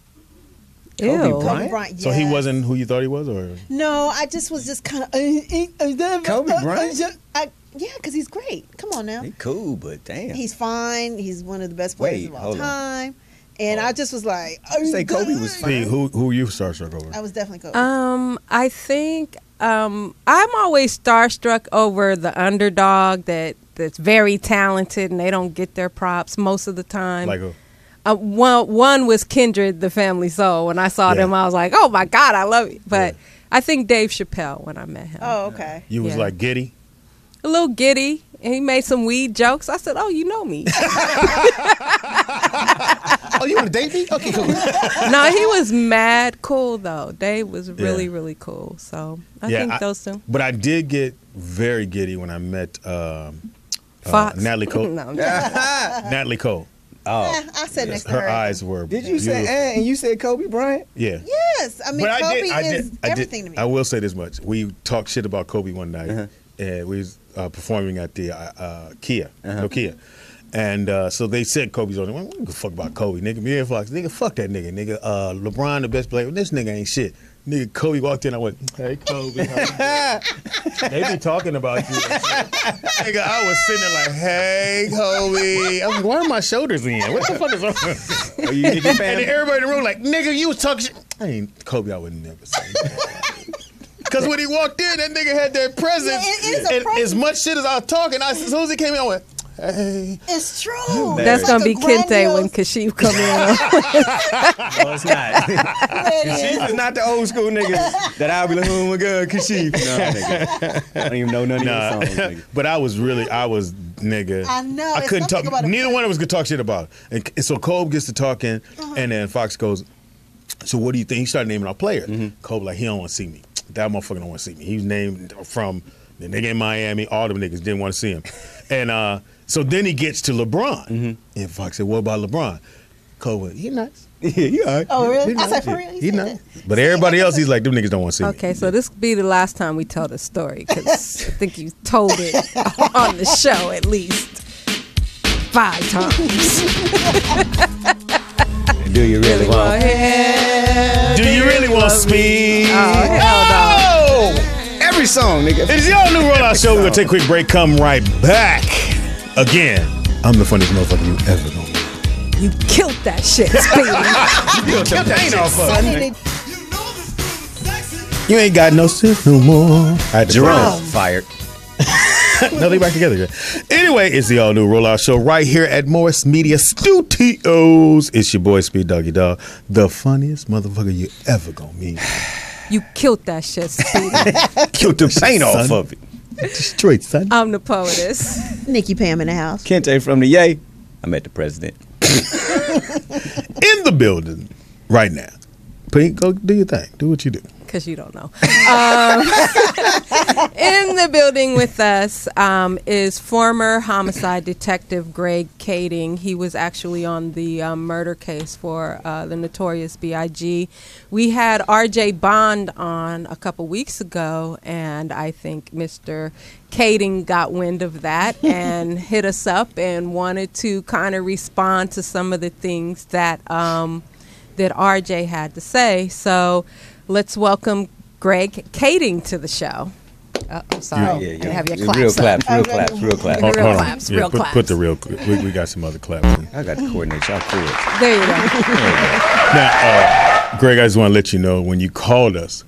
Ew. Bryant? Kobe Bryant. So he wasn't who you thought he was, or No, I just was just kind of. Uh, uh, uh, uh, Kobe Bryant? I, yeah, because he's great. Come on now. He cool, but damn. He's fine. He's one of the best players Wait, of all hold on. Time. And I just was like, You say Kobe was See, fine. who who you starstruck over? I was definitely Kobe. Um, I think um, I'm always starstruck over the underdog that that's very talented and they don't get their props most of the time. like who? uh, one one was Kindred, the Family Soul. When I saw Yeah. them, I was like, oh my god, I love you. But Yeah. I think Dave Chappelle when I met him, oh, okay. You was Yeah. like giddy. a little giddy, and he made some weed jokes. I said, oh, you know me. oh, you want to date me? Okay, cool. no, he was mad cool though. Dave was really, Yeah. really cool. So I Yeah, think I- those two. But I did get very giddy when I met um, uh, Natalie Cole. no, I'm just- Natalie Cole. Oh, Eh, I said next to her. Her eyes were. did you say? beautiful. eh, and you said Kobe Bryant? Yeah. Yes, I mean but Kobe I did, I is did, I everything did, to me. I will say this much: we talked shit about Kobe one night, Uh-huh. and we was uh, performing at the uh, uh, Kia, Uh-huh. Nokia, and uh, so they said Kobe's on. it. What the fuck about Kobe, nigga? Me and Foxx, nigga, fuck that nigga, nigga. Uh, LeBron the best player. This nigga ain't shit. Nigga, Kobe walked in. I went, "Hey, Kobe." how you they be talking about you. nigga, I was sitting there like, "Hey, Kobe." I'm like, "Why are my shoulders in? What the fuck is wrong?" Are you nigga And fan? then everybody in the room like, nigga, you was talking shit. I ain't Kobe. I would never say that. Because when he walked in, that nigga had that presence. Yeah, it is a and presence. as much shit as I was talking, I, as soon as he came in, I went, hey. it's true. That's It's gonna like be a Kente when Kashif come in. No, it's not. Kashif is not the old school nigga that I'll be like, oh my god, Kashif. No, nigga. I don't even know none of Nah. your songs, nigga. but I was really, I was, nigga. I know, I couldn't talk. about Neither one of us could talk shit about it. And so Kobe gets to talking, Uh-huh. and then Foxx goes, so what do you think? He started naming our players. Mm-hmm. Kobe like, he don't want to see me. That motherfucker don't want to see me. He was named from the nigga in Miami. All them niggas didn't want to see him. And uh, so then he gets to LeBron. Mm-hmm. And Foxx said, what about LeBron? Kobe, he nice. Yeah, you all right. Oh, really? He I said, for real? He He said nice. But everybody else, he's like, them niggas don't want to see me. okay, so this be the last time we tell the story because I think you told it on the show at least five times. Do you really Go want? Do you really want speed? Oh no! Oh! Every song, nigga. It's the all new rollout show. We're gonna take a quick break. Come right back. Again, I'm the funniest motherfucker you ever gonna. You killed that shit, Speedy. Kill the paint off of I You ain't got no sense no more. I had to Jerome fired. no, they back together. again. Anyway, it's the all new rollout show right here at Morris Media Studios. It's your boy Speed Doggy Dog, the funniest motherfucker you ever gonna meet. You killed that shit, Speedy. Killed the paint off Son. of it. Straight son. I'm the poetess. Nikki Pam in the house. Kente from the Yay. I met the president. in the building right now. Pink, go do your thing. Do what you do. Because you don't know. Um, in the building with us um, is former homicide detective Greg Kading. He was actually on the um, murder case for uh, the notorious B.I.G. We had R.J. Bond on a couple weeks ago, and I think Mr. Kading got wind of that and hit us up and wanted to kind of respond to some of the things that. Um, that RJ had to say. So let's welcome Greg Kading to to the show. Oh, I'm sorry. I have your claps. Real up. claps, real claps, real claps. Real Hold on. claps, Yeah, real put, claps. put the real. We, we got some other claps. in. I got to coordinate y'all cool. There you go. Now, uh, Greg, I just want to let you know when you called us,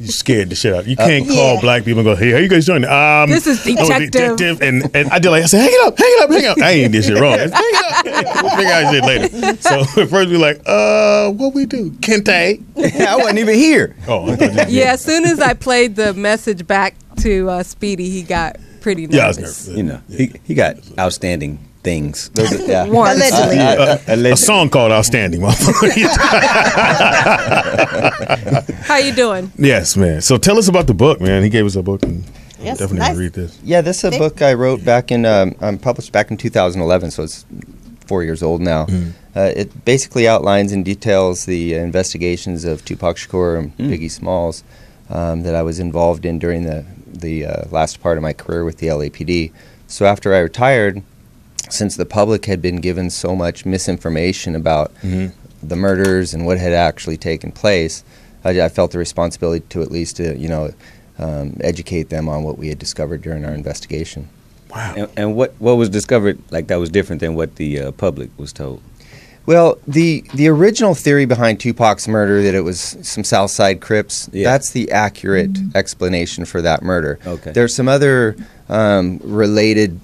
you scared the shit out. You can't call Yeah. black people and go, "Hey, how you guys doing?" Um, This is I'm a detective. and and I did like I said, "Hang it up, hang it up, hang it up." I ain't this shit wrong. Hang it up. We'll figure out shit later. So at first we like, uh, what we do? Kente. I wasn't even here. Oh, I thought you. Yeah, as soon as I played the message back to uh, Speedy, he got pretty Yeah, I was nervous. nervous. You know, he, he got outstanding things. Those are, yeah. One. Allegedly. I- I- A allegedly. song called "Outstanding." motherfucker. How you doing? yes, man. So tell us about the book, man. He gave us a book, and Yes, definitely nice. read this. Yeah, this is a Thick. book I wrote back in, um, um, published back in 2011, so it's four years old now. Uh, it basically outlines and details the investigations of Tupac Shakur and Biggie Smalls um, that I was involved in during the the uh, last part of my career with the LAPD. So after I retired, since the public had been given so much misinformation about the murders and what had actually taken place, I, I felt the responsibility to at least, uh, you know, um, educate them on what we had discovered during our investigation. Wow. And, and what what was discovered like that was different than what the uh, public was told. Well, the the original theory behind Tupac's murder that it was some South Side Crips. Yeah. That's the accurate explanation for that murder. Okay. There's some other um, related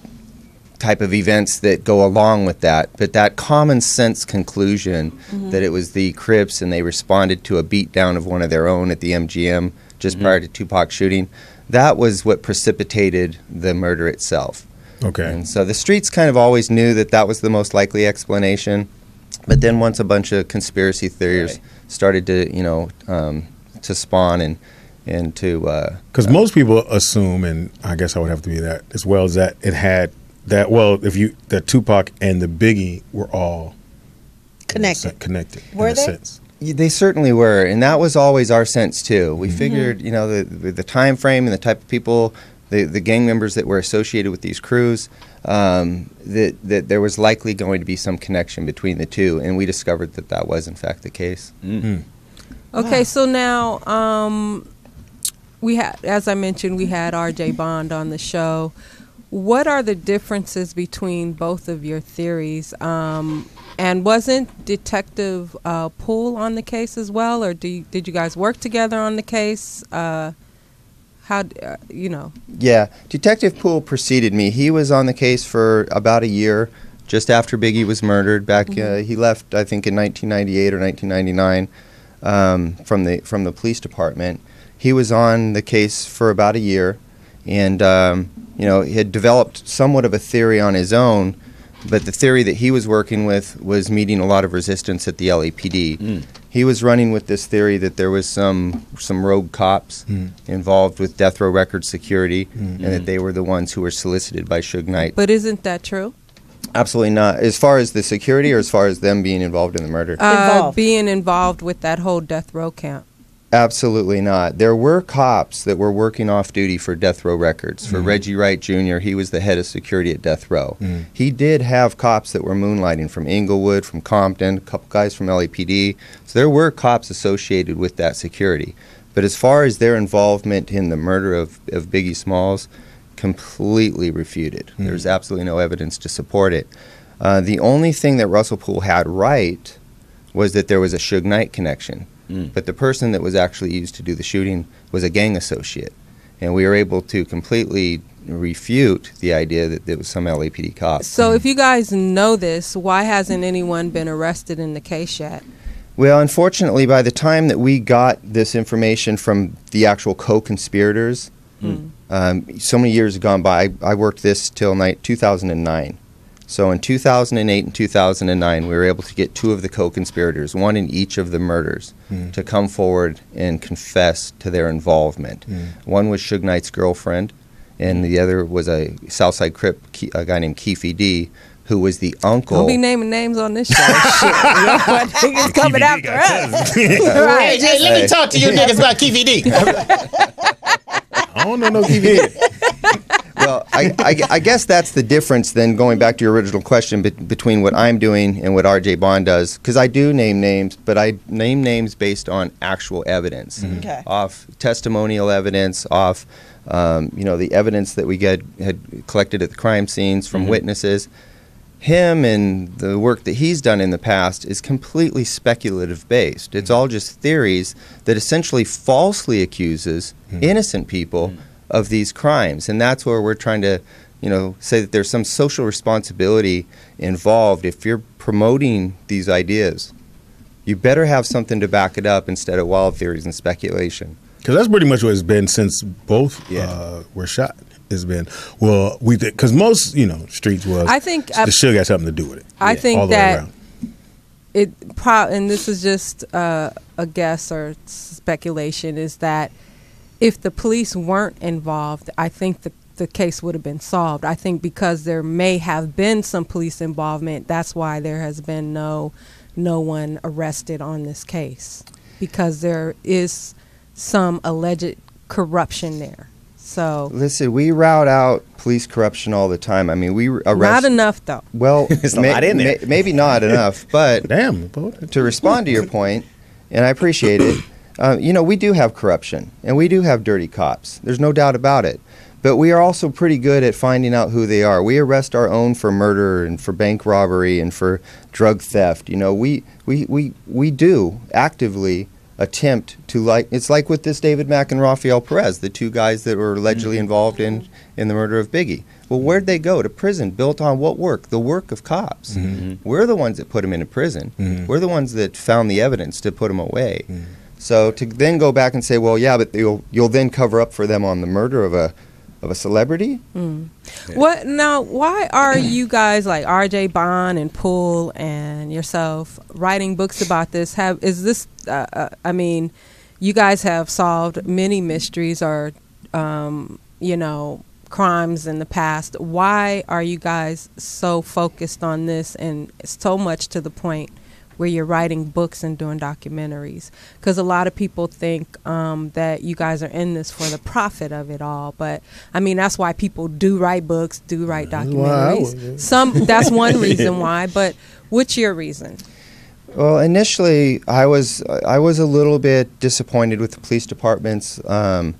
type of events that go along with that, but that common sense conclusion that it was the Crips and they responded to a beatdown of one of their own at the MGM just prior to Tupac shooting, that was what precipitated the murder itself. Okay. And so the streets kind of always knew that that was the most likely explanation. But then once a bunch of conspiracy theories Right. started to, you know, um, to spawn and and to uh, Because most people assume, and I guess I would have to be that as well, is that it had that. Well, if you that Tupac and the Biggie were all Connected. connected Were in a they? sense. Y- They certainly were, and that was always our sense too. Mm-hmm. We figured, you know, the, the the time frame and the type of people, the the gang members that were associated with these crews, um, that that there was likely going to be some connection between the two, and we discovered that that was in fact the case. Okay, so now um, we had, as I mentioned, we had R.J. Bond on the show. What are the differences between both of your theories? Um, and wasn't Detective uh, Poole on the case as well, or do you, did you guys work together on the case? Uh, how uh, you know? Yeah, Detective Poole preceded me. He was on the case for about a year, just after Biggie was murdered. Back, uh, he left, I think, in 1998 or 1999 um, from the from the police department. He was on the case for about a year, and um, you know, he had developed somewhat of a theory on his own. But the theory that he was working with was meeting a lot of resistance at the LAPD. He was running with this theory that there was some some rogue cops involved with death row record security, and that they were the ones who were solicited by Suge Knight. But isn't that true? Absolutely not. As far as the security, or as far as them being involved in the murder, Uh, Involved. being involved with that whole death row camp. Absolutely not. There were cops that were working off duty for death row records. For mm. Reggie Wright Jr., he was the head of security at death row. Mm. He did have cops that were moonlighting from Inglewood, from Compton, a couple guys from LAPD. So there were cops associated with that security. But as far as their involvement in the murder of, of Biggie Smalls, completely refuted. Mm. There's absolutely no evidence to support it. Uh, the only thing that Russell Poole had right was that there was a Suge Knight connection. But the person that was actually used to do the shooting was a gang associate. And we were able to completely refute the idea that there was some LAPD cop. So if you guys know this, why hasn't anyone been arrested in the case yet? Well, unfortunately, by the time that we got this information from the actual co-conspirators, um, so many years had gone by. I, I worked this till night 2009. So in 2008 and 2009, we were able to get two of the co-conspirators, one in each of the murders, to come forward and confess to their involvement. One was Suge Knight's girlfriend, and the other was a Southside Crip, a guy named Keefe D., who was the uncle. Don't be naming names on this show. Shit, you know, I coming DVD after us. right. hey, let me talk to you niggas about Keefy D. I don't know no DVD. well, I, I, I guess that's the difference then going back to your original question be, between what I'm doing and what RJ Bond does. Because I do name names, but I name names based on actual evidence, Okay. off testimonial evidence, off um, you know the evidence that we get had collected at the crime scenes from witnesses. Him and the work that he's done in the past is completely speculative based. It's mm-hmm. all just theories that essentially falsely accuses mm-hmm. innocent people mm-hmm. of these crimes, and that's where we're trying to, you know, say that there's some social responsibility involved. If you're promoting these ideas, you better have something to back it up instead of wild theories and speculation. Because that's pretty much what it's been since both Yeah. uh, were shot. It's been well, we because most you know streets was. I think, the uh, sugar got something to do with it. I think all the that it pro and this is just uh, a guess or speculation is that if the police weren't involved, I think the the case would have been solved. I think because there may have been some police involvement, that's why there has been no no one arrested on this case because there is some alleged corruption there. So Listen, we route out police corruption all the time. I mean, we arrest. not enough though. Well, There's a lot in there. maybe not enough, but Damn, boy. to respond to your point, and I appreciate it. Uh, you know, we do have corruption and we do have dirty cops. There's no doubt about it. But we are also pretty good at finding out who they are. We arrest our own for murder and for bank robbery and for drug theft. You know, we we, we, we do actively attempt to like it's like with this David Mack and Rafael Perez, the two guys that were allegedly mm-hmm. involved in in the murder of Biggie. Well, where'd they go? To prison, built on what work? The work of cops. Mm-hmm. We're the ones that put them into prison. Mm-hmm. We're the ones that found the evidence to put them away. So to then go back and say, well, yeah, but you'll you'll then cover up for them on the murder of a of a celebrity. What now? Why are you guys like R.J. Bond and Poole and yourself writing books about this? Have is this? Uh, uh, I mean, you guys have solved many mysteries or, um, you know, crimes in the past. Why are you guys so focused on this and so much to the point where you're writing books and doing documentaries? Because a lot of people think um, that you guys are in this for the profit of it all. But I mean, that's why people do write books, do write That's why I documentaries. Some that's one reason why. But what's your reason? Well, initially, I was I was a little bit disappointed with the police department's um,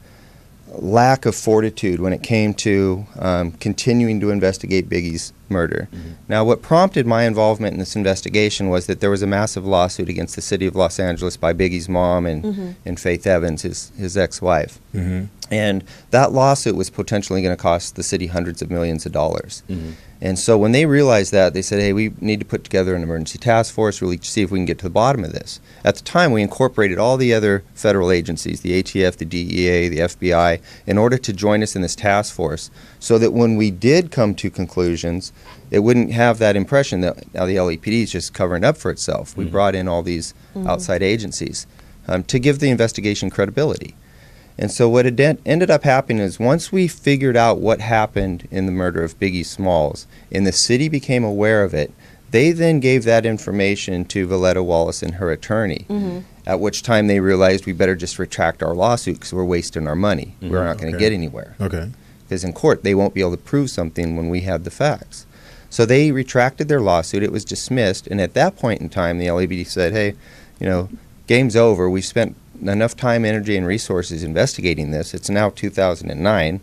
lack of fortitude when it came to um, continuing to investigate Biggie's murder. Now, what prompted my involvement in this investigation was that there was a massive lawsuit against the city of Los Angeles by Biggie's mom and, and Faith Evans, his his ex-wife. Mm-hmm. And that lawsuit was potentially going to cost the city hundreds of millions of dollars. Mm-hmm. And so when they realized that, they said, hey, we need to put together an emergency task force, really to see if we can get to the bottom of this. At the time, we incorporated all the other federal agencies, the ATF, the DEA, the FBI, in order to join us in this task force so that when we did come to conclusions, it wouldn't have that impression that now the LAPD is just covering up for itself. We mm-hmm. brought in all these mm-hmm. outside agencies um, to give the investigation credibility. And so what had ended up happening is once we figured out what happened in the murder of Biggie Smalls, and the city became aware of it, they then gave that information to Voletta Wallace and her attorney. Mm-hmm. At which time they realized we better just retract our lawsuit because we're wasting our money. Mm-hmm. We're not going to Okay. get anywhere Okay. because in court they won't be able to prove something when we have the facts. So they retracted their lawsuit. It was dismissed, and at that point in time, the LAPD said, "Hey, you know, game's over. We spent enough time, energy, and resources investigating this. It's now 2009.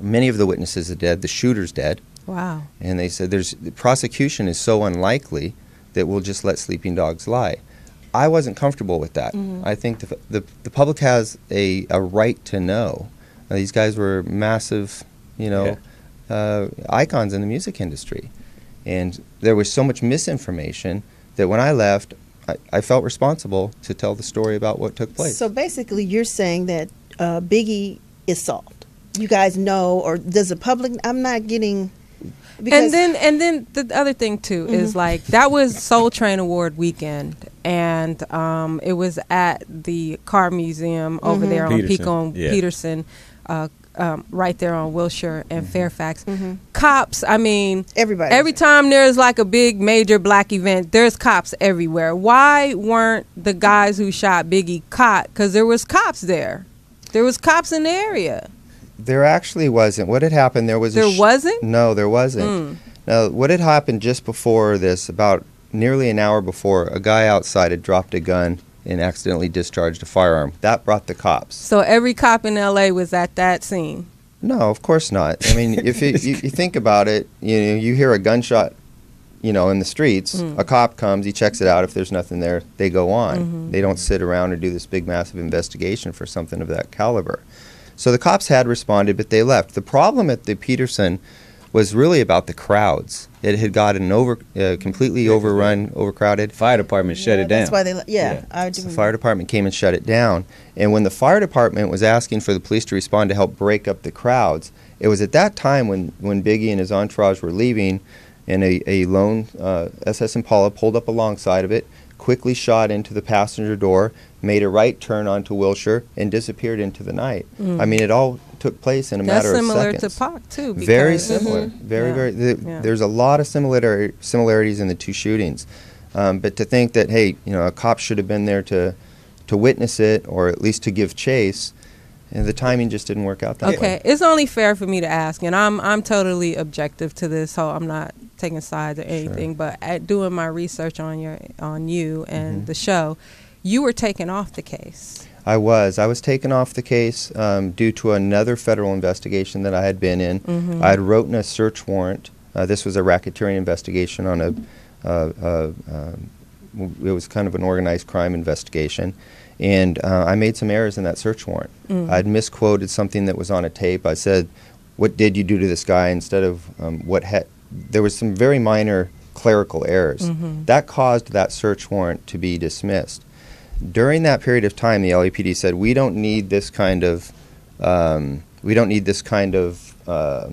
Many of the witnesses are dead. The shooter's dead, Wow. and they said there's the prosecution is so unlikely that we'll just let sleeping dogs lie." I wasn't comfortable with that. I think the, the the public has a, a right to know. Uh, these guys were massive, you know, uh, icons in the music industry. And there was so much misinformation that when I left, I, I felt responsible to tell the story about what took place. So basically, you're saying that uh, Biggie is solved. You guys know, or does the public? I'm not getting. and then and then the other thing too is like that was Soul Train Award weekend, and um, it was at the Car Museum over there on Petersen, Pico and yeah. Petersen, uh, um, right there on Wilshire and Fairfax. Cops, I mean, Everybody Every time there's like a big major black event, there's cops everywhere. Why weren't the guys who shot Biggie caught? Because there was cops there. There was cops in the area. there actually wasn't. What had happened, there was a There sh- wasn't? No, there wasn't. Mm. Now, what had happened just before this, about nearly an hour before, a guy outside had dropped a gun and accidentally discharged a firearm. That brought the cops. So every cop in L.A. was at that scene. No, of course not. I mean, if you, you, you think about it, you know, you hear a gunshot, you know, in the streets. Mm. A cop comes, he checks it out. If there's nothing there, they go on. Mm-hmm. They don't sit around and do this big, massive investigation for something of that caliber. So the cops had responded, but they left. The problem at the Petersen was really about the crowds. It had gotten over, uh, completely overrun, overcrowded. Fire department shut Yeah, it down. That's why they. Yeah, Yeah. I do. The fire department came and shut it down. And when the fire department was asking for the police to respond to help break up the crowds, it was at that time when, when Biggie and his entourage were leaving, and a, a lone uh, SS Impala pulled up alongside of it, quickly shot into the passenger door, made a right turn onto Wilshire, and disappeared into the night. I mean, it all took place in a Mm. That's matter of similar seconds. to Pac too. Very similar. Mhm. Very, Yeah. very. Yeah. There's a lot of similar similarities in the two shootings, um, but to think that hey, you know, a cop should have been there to to witness it or at least to give chase, and the timing just didn't work out that way. Okay, it's only fair for me to ask, and I'm I'm totally objective to this. So I'm not taking sides or anything. But at doing my research on your on you and Mm-hmm. the show, you were taken off the case. I was. I was taken off the case um, due to another federal investigation that I had been in. Mm-hmm. I had written a search warrant. Uh, this was a racketeering investigation on a. Uh, uh, um, it was kind of an organized crime investigation, and uh, I made some errors in that search warrant. Mm. I'd misquoted something that was on a tape. I said, "What did you do to this guy?" instead of um, what. Ha- there was some very minor clerical errors Mm-hmm. that caused that search warrant to be dismissed during that period of time, the LAPD said we don't need this kind of um, We don't need this kind of uh,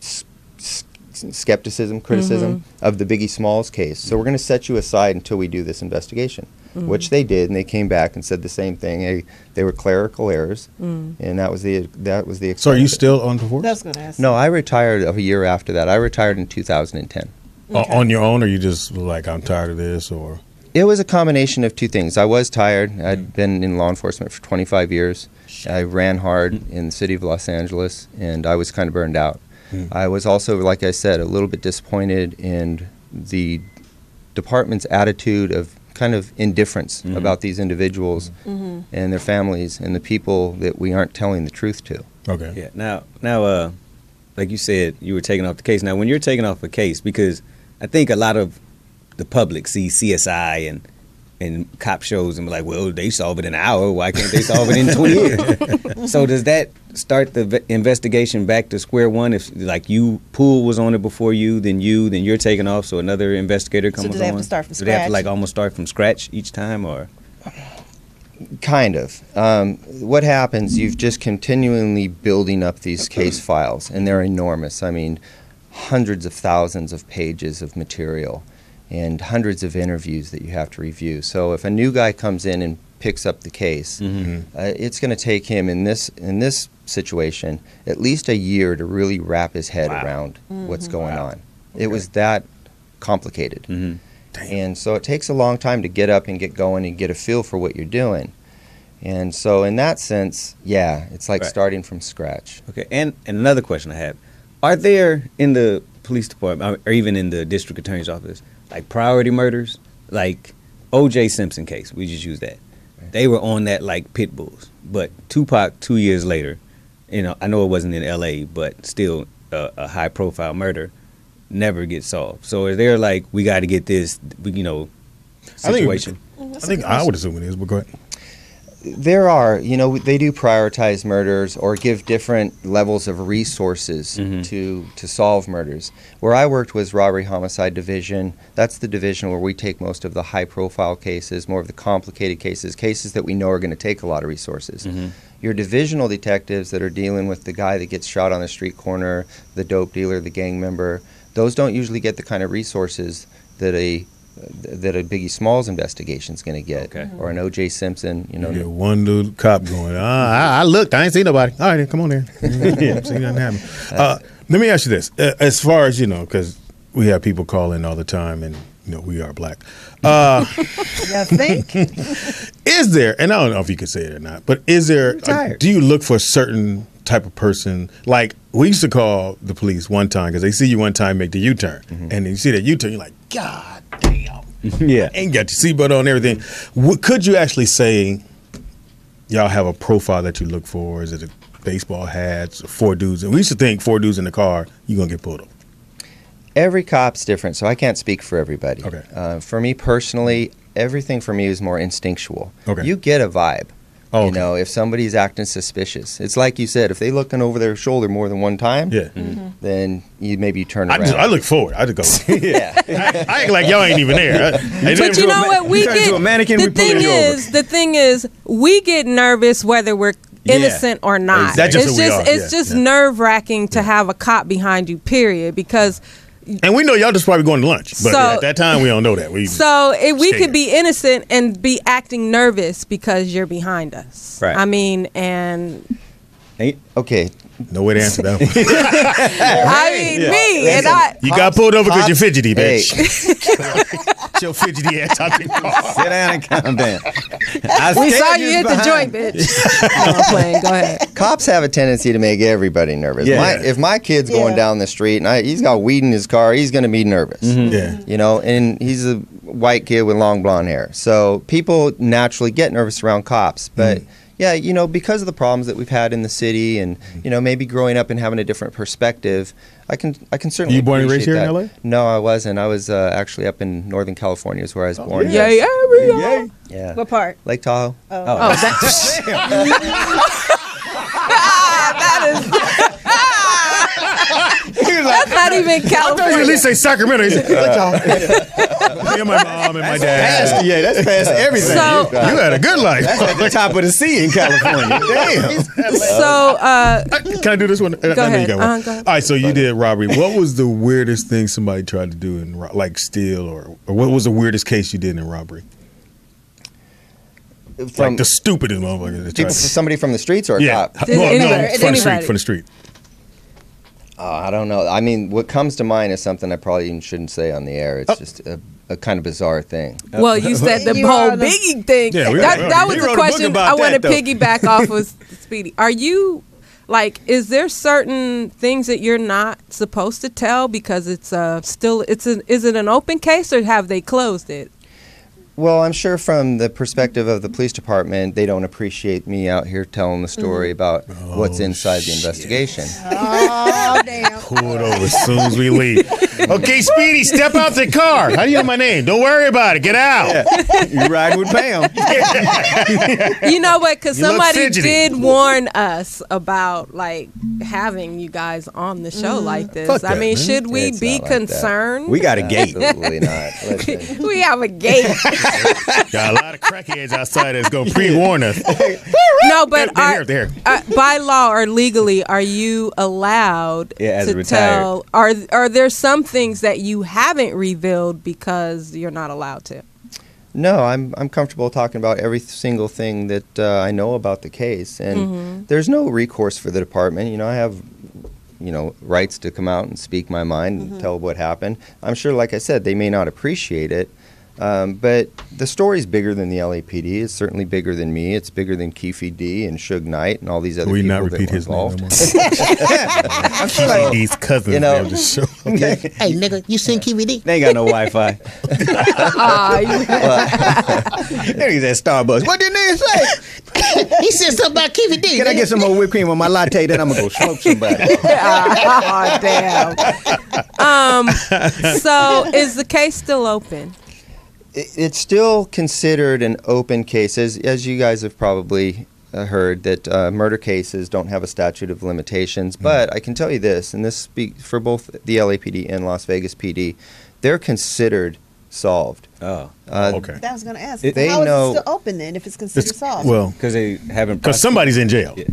s- s- skepticism, criticism of the Biggie Smalls case. So we're going to set you aside until we do this investigation, Mm. which they did, and they came back and said the same thing. Hey, they were clerical errors, mm. and that was the that was the. So are you extent of it. still on the force? That's going to ask. No, I retired a year after that. I retired in 2010. O- on your own, or you just like I'm tired of this, or It was a combination of two things. I was tired. I'd mm. been in law enforcement for 25 years. I ran hard in the city of Los Angeles, and I was kind of burned out. I was also, like I said, a little bit disappointed in the department's attitude of kind of indifference about these individuals and their families and the people that we aren't telling the truth to. okay, Yeah. Now, now, uh, like you said, you were taking off the case. Now, when you're taking off a case, because I think a lot of the public see CSI and and cop shows and be like, well, they solve it in an hour. Why can't they solve it in 20 years? so does that start the ve- investigation back to square one? If like you pool was on it before you, then you, then you're taking off, so another investigator So comes do they have to start from do they have to like almost start from scratch each time, or Kind of. Um, what happens, you've just continually building up these case files, and they're enormous. I mean, hundreds of thousands of pages of material and hundreds of interviews that you have to review. So if a new guy comes in and picks up the case, Mm-hmm. uh, it's going to take him in this in this situation at least a year to really wrap his head Wow. around what's Mm-hmm. going Wow. on. It was that complicated. Mhm. And so it takes a long time to get up and get going and get a feel for what you're doing. And so, in that sense, yeah, it's like Right. starting from scratch. Okay, and, and another question I have: Are there in the police department or even in the district attorney's office like priority murders, like O.J. Simpson case? We just use that. They were on that like pit bulls, but Tupac two years later, you know, I know it wasn't in L.A., but still uh, a high profile murder never gets solved. So is there like we got to get this, you know, I think- situation? I think I would assume it is, but go ahead. There are, you know, they do prioritize murders or give different levels of resources Mhm. to to solve murders. Where I worked was robbery homicide division. That's the division where we take most of the high profile cases, more of the complicated cases, cases that we know are going to take a lot of resources. Mhm. Your divisional detectives that are dealing with the guy that gets shot on the street corner, the dope dealer, the gang member, those don't usually get the kind of resources that a that a Biggie Smalls investigation is going to get, Okay. or an O.J. Simpson. You know, You get one dude cop going. Ah, I, I looked. I ain't seen nobody. All right, then, come on there. yeah, see nothing happen. Uh, let me ask you this: uh, as far as you know, because we have people call in all the time, and you know we are black. Uh, You think? is there? And I don't know if you can say it or not, but is there? uh, do you look for a certain type of person? Like we used to call the police one time because they see you one time make the U turn, and you see that U turn, you're like, God damn. yeah. ain't got your seatbelt on everything. W- could you actually say y'all have a profile that you look for? Is it a baseball hats, four dudes? And we used to think four dudes in the car, you're gonna get pulled over. every cop's different, so I can't speak for everybody. Okay. Uh, for me personally, everything for me is more instinctual. Okay. You get a vibe. Oh, You know, if somebody's acting suspicious, it's like you said. If they looking over their shoulder more than one time, Yeah. Mm-hmm. then you maybe you turn I, around. just, I look forward. I just go. yeah. I, I act like y'all ain't even there. I- But you know what? We get a mannequin, the we thing you over. is, the thing is, we get nervous whether we're Yeah. innocent or not. That's just it's just it's Yeah, just yeah. nerve wracking to have a cop behind you. Period. Because and we know y'all just probably going to lunch, but So- at that time we don't know that. We so it, we could be innocent and be acting nervous because you're behind us. Right. I mean, and Ain't- Okay. no way to answer that. One. I mean me and I. You got pulled over because you're fidgety, bitch. Get your fidgety ass out the car. Sit down and calm down. I We saw you hit the joint, bitch. no, I'm playing. Go ahead. Cops have a tendency to make everybody nervous. Yeah. My, if my kid's Yeah. going down the street and I, he's got weed in his car, he's going to be nervous. Yeah. you know, and he's a white kid with long blonde hair. So people naturally get nervous around cops. But Mm-hmm. Yeah, you know, because of the problems that we've had in the city and, you know, maybe growing up and having a different perspective, I can I can certainly You born and raised appreciate here in. LA? No, I wasn't. I was uh, actually up in Northern California is where I was born. Yeah, yeah, yeah. Yeah. what part? Lake Tahoe. Oh, Oh, that, that is. That's not not even I thought you at California. least say Sacramento. You said, "What? Me and my mom and my dad. Past, yeah, that's past everything. So- You had a good life. that's at the top of the sea in California. Damn. So, uh, Can I do this one? Go ahead. Go Uh-huh, go ahead. All right, so you did robbery. What was the weirdest thing somebody tried to do in ro- like steal, or, or what was the weirdest case you did in robbery? From like the stupidest motherfucker that people, to. somebody from the streets or a Yeah, cop? Did no, no, anybody- from the street, anybody. from the street. Oh, I don't know. I mean, what comes to mind is something I probably even shouldn't say on the air. Oh. It's just a, a kind of bizarre thing. well, you said the You whole are the- Biggie thing. Yeah, we that, wrote- that we was the a question I want to piggyback off of Speedy. Are you like? Is there certain things that you're not supposed to tell because it's uh still it's an is it an open case or have they closed it? Well, I'm sure from the perspective of the police department, they don't appreciate me out here telling the story Mm-hmm. about what's Oh, inside the investigation. Oh damn! Pulled over as soon as we leave. Okay, Speedy, step out the car. How do you know my name? Don't worry about it. Get out. You riding with Pam. You know what? Because somebody did warn us about like having you guys on the show like this. Fuck I that, mean, man. should we It's be not like that. concerned? We got a gate. Absolutely not. Listen, we have a gate. Got a lot of crackheads outside that's going to pre-warn us. no, but They're are, here, they're here. uh, by law or legally, are you allowed Yeah, as to retired. tell? Are are there some things that you haven't revealed because you're not allowed to? no, I'm I'm comfortable talking about every single thing that uh, I know about the case, and Mm-hmm. there's no recourse for the department. You know, I have you know rights to come out and speak my mind Mm-hmm. and tell what happened. I'm sure, like I said, they may not appreciate it. Um, but the story's bigger than the LAPD. It's certainly bigger than me. It's bigger than Keefe D and Suge Knight and all these other Will people not that repeat were his name no involved. more? Keith D's cousins You know- on the show. Hey, nigga, you seen KVD? They ain't got no Wi-Fi. Ah, you- Niggas at Starbucks. What did nigga say? He said something about KVD. Can I get some more whipped cream on my latte? Then I'm gonna go smoke somebody. oh, damn. Um, so is the case still open? It- It's still considered an open case, as, as you guys have probably uh, heard, that uh, murder cases don't have a statute of limitations. But I can tell you this, and this speaks for both the LAPD and Las Vegas PD, they're considered solved. Oh, Uh, okay. That was going to ask. It- They How is know- it still open then if it's considered It's- solved? well, because they haven't. because somebody's in jail. Yeah.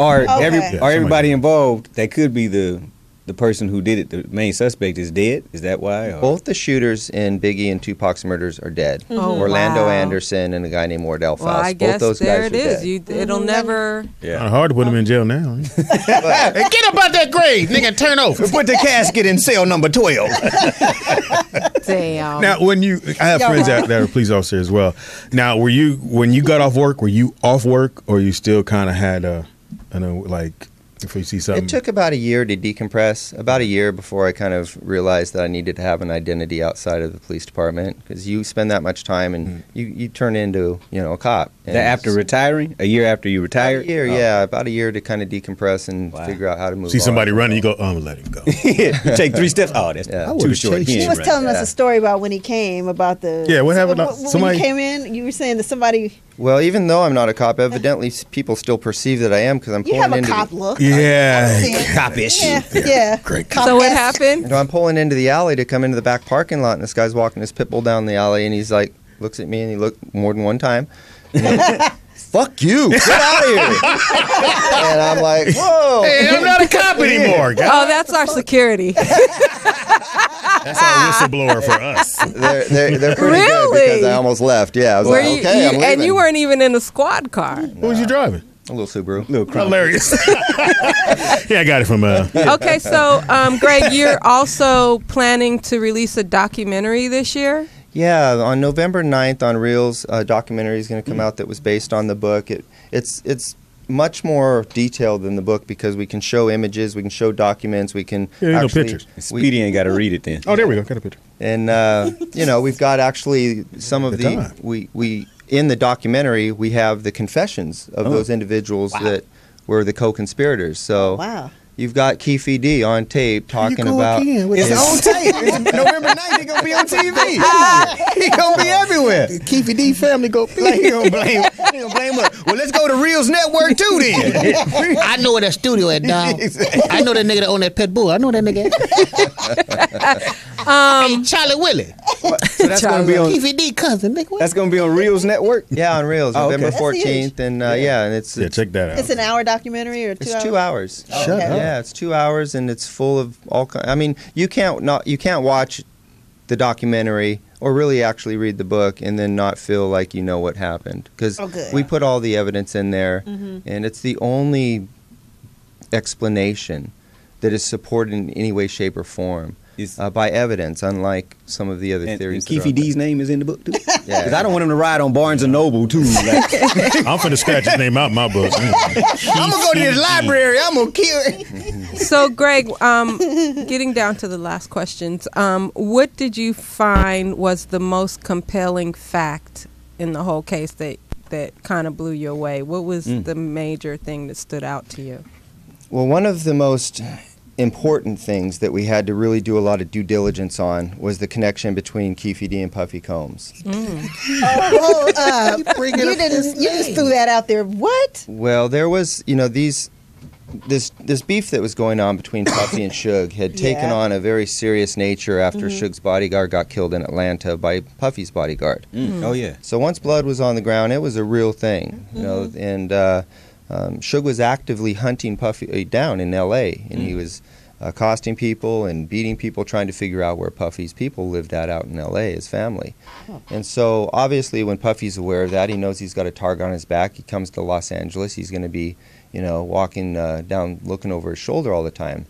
Or Okay. every, Yeah, or everybody involved. That could be the the person who did it. The main suspect is dead. Is that why? Or? Both the shooters in Biggie and Tupac's murders are dead. Mm-hmm. Oh, Orlando wow. Anderson and a guy named Wardell Fouse. Well, I Both guess those there guys it are is. dead. You, it'll mm-hmm. never. Kind of Yeah. hard to put him in jail now. Hey, get up out that grave, nigga, turn over. Put the casket in cell number twelve. Damn. Now, when you, I have Y'all friends right. that, that are police officers as well. Now, were you when you got off work? Were you off work, or you still kind of had a, I know, like if you see something? It took about a year to decompress. About a year before I kind of realized that I needed to have an identity outside of the police department because you spend that much time and Hmm. you, you turn into you know a cop. And that after retiring, a year after you about retired. a year, Oh. yeah, about a year to kind of decompress and Wow. figure out how to move. see on. somebody running, you go, oh, I'm gonna let him go. you take three steps. Oh, that's Yeah. I too short. He you. He ain't was running. telling us a story about when he came about the. Yeah, what happened? When, when Somebody- you came in, you were saying that somebody. Well, even though I'm not a cop, evidently people still perceive that I am because I'm You pulling have a into. cop the, look. Yeah, See it? Copish. Yeah, yeah. Great. Cop so what esque. happened? you know, I'm pulling into the alley to come into the back parking lot, and this guy's walking his pit bull down the alley, and he's like, looks at me, and he looked more than one time. and he- Fuck you! Get out of here! and I'm like, whoa! Hey, I'm not a cop anymore. guy. Oh, that's our security. That's our whistleblower for us. They're, they're, they're pretty good Really? because I almost left. Yeah, I was Were like, you, okay, you- I'm leaving. and you weren't even in a squad car. What was you driving? a little Subaru. Little crumb. Hilarious. yeah, I got it from. Uh, Okay, so um, Greg, you're also planning to release a documentary this year. Yeah, on November 9th on Reelz, a documentary is going to come out that was based on the book. It, it's it's much more detailed than the book because we can show images, we can show documents, we can Yeah, you know, actually pictures. we- Speedy ain't got to read it then. oh, there we go. Got a picture. and uh, you know we've got actually some of Good the we we in the documentary we have the confessions of Oh. those individuals that were the co-conspirators. So Wow. You've got Keefe D on tape talking go about again It's his- on tape. It's November 9th. He gonna be on TV. he gonna be everywhere. Keefe D family go. Like he gonna blame. He gonna blame us. Well, let's go to Reelz Network too then. I know where that studio at, dog. I know that nigga that own that pet bull. I know that nigga. um, hey, Charlie Willie. So that's gonna be on. Keefe D cousin, nigga. What? That's gonna be on Reelz Network. yeah on Reelz Oh, okay. November That's fourteenth, and uh, yeah. and it's Yeah, check that out. It's an hour documentary or two it's hours? two hours. Shut Okay. up. Yeah, it's two hours, and it's full of all. I mean, you can't not you can't watch the documentary or really actually read the book and then not feel like you know what happened because Oh, good. we put all the evidence in there, Mhm. and it's the only explanation that is supported in any way, shape, or form Is- uh, by evidence, unlike some of the other And, and theories. that are Keefe. D's name is in the book too. Yeah. Because I don't want him to ride on Barnes and Noble too. Like, I'm finna scratch his name out my book. I'm gonna go to this library. I'm gonna kill it. So, Greg, um, getting down to the last questions, um, what did you find was the most compelling fact in the whole case that that kind of blew you away? What was Mm. the major thing that stood out to you? Well, one of the most important things that we had to really do a lot of due diligence on was the connection between Keefe D and Puffy Combs. Oh, uh, you, didn't, you just threw that out there. What? Well, there was, you know, these this this beef that was going on between Puffy and Suge had taken Yeah. on a very serious nature after Suge's bodyguard got killed in Atlanta by Puffy's bodyguard. Oh yeah. So once blood was on the ground, it was a real thing, you know. And uh, um, Suge was actively hunting Puffy uh, down in L.A. and he was accosting people and beating people, trying to figure out where Puffy's people lived at out in L.A. His family. And so obviously, when Puffy's aware of that, he knows he's got a target on his back. He comes to Los Angeles. He's going to be, you know, walking uh, down, looking over his shoulder all the time.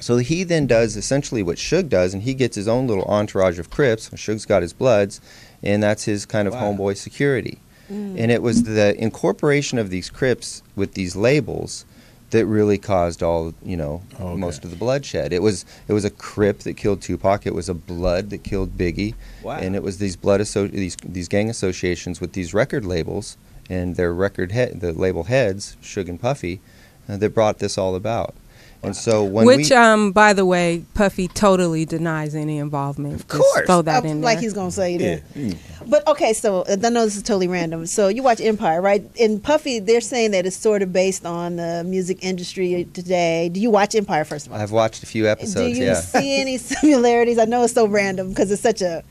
So he then does essentially what Suge does, and he gets his own little entourage of Crips. Suge's got his Bloods, and that's his kind of Wow. homeboy security. And it was the incorporation of these Crips with these labels that really caused all, you know, Okay. most of the bloodshed. It was it was a Crip that killed Tupac. It was a Blood that killed Biggie, Wow. and it was these blood asso- these these gang associations with these record labels and their record head the label heads, Suge and Puffy, uh, that brought this all about. And so when Which, we um, by the way, Puffy totally denies any involvement. Of course. throw that Uh, in like there. he's gonna say Yeah. that. But okay, so uh, I know this is totally random. So you watch Empire, right? And Puffy, they're saying that it's sort of based on the music industry today. Do you watch Empire first of all? I've watched a few episodes. Do episodes, you yeah. see any similarities? I know it's so random because it's such a,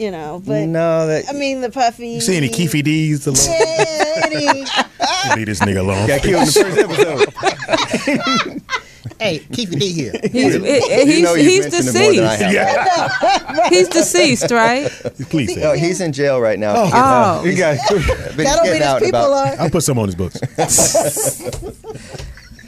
you know, but no, that I mean the Puffy. You see any Keefe D's? alone? Yeah, any- Leave this nigga alone. Got killed in the first episode. Hey, Keefe D here. He's, you he's, know you've he's mentioned more than I deceased. have. Yeah, He's deceased, right? please say. Oh, no, he's in jail right now. Oh. You got that don't mean his people about. are. I'll put some on his books.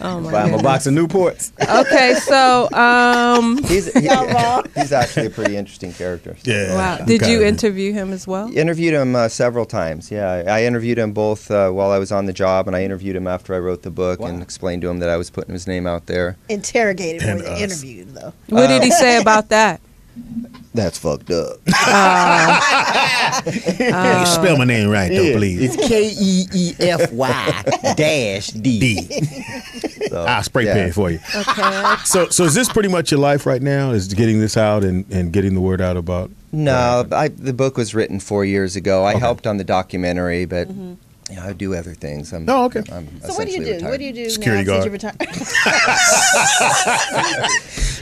Oh my buy him a box of Newports. Okay, so um, He's, he- he's actually a pretty interesting character. Yeah. wow. I'm Did you interview him as well? Interviewed him uh, several times. Yeah, I I interviewed him both uh, while I was on the job, and I interviewed him after I wrote the book and explained to him that I was putting his name out there. Interrogated more And than us. interviewed, though. What did he say about that? That's fucked up. You uh, spell my name right, though, please. It's K E E F Y dash D. D. So, I'll spray yeah. paint for you. Okay. So, so is this pretty much your life right now? Is getting this out and, and getting the word out about? No, I, the book was written four years ago. I Okay. helped on the documentary, but mm-hmm. You know, I do other things. I'm, Oh, okay. I'm So what do you do? essentially What do you do Security now guard. since you retired?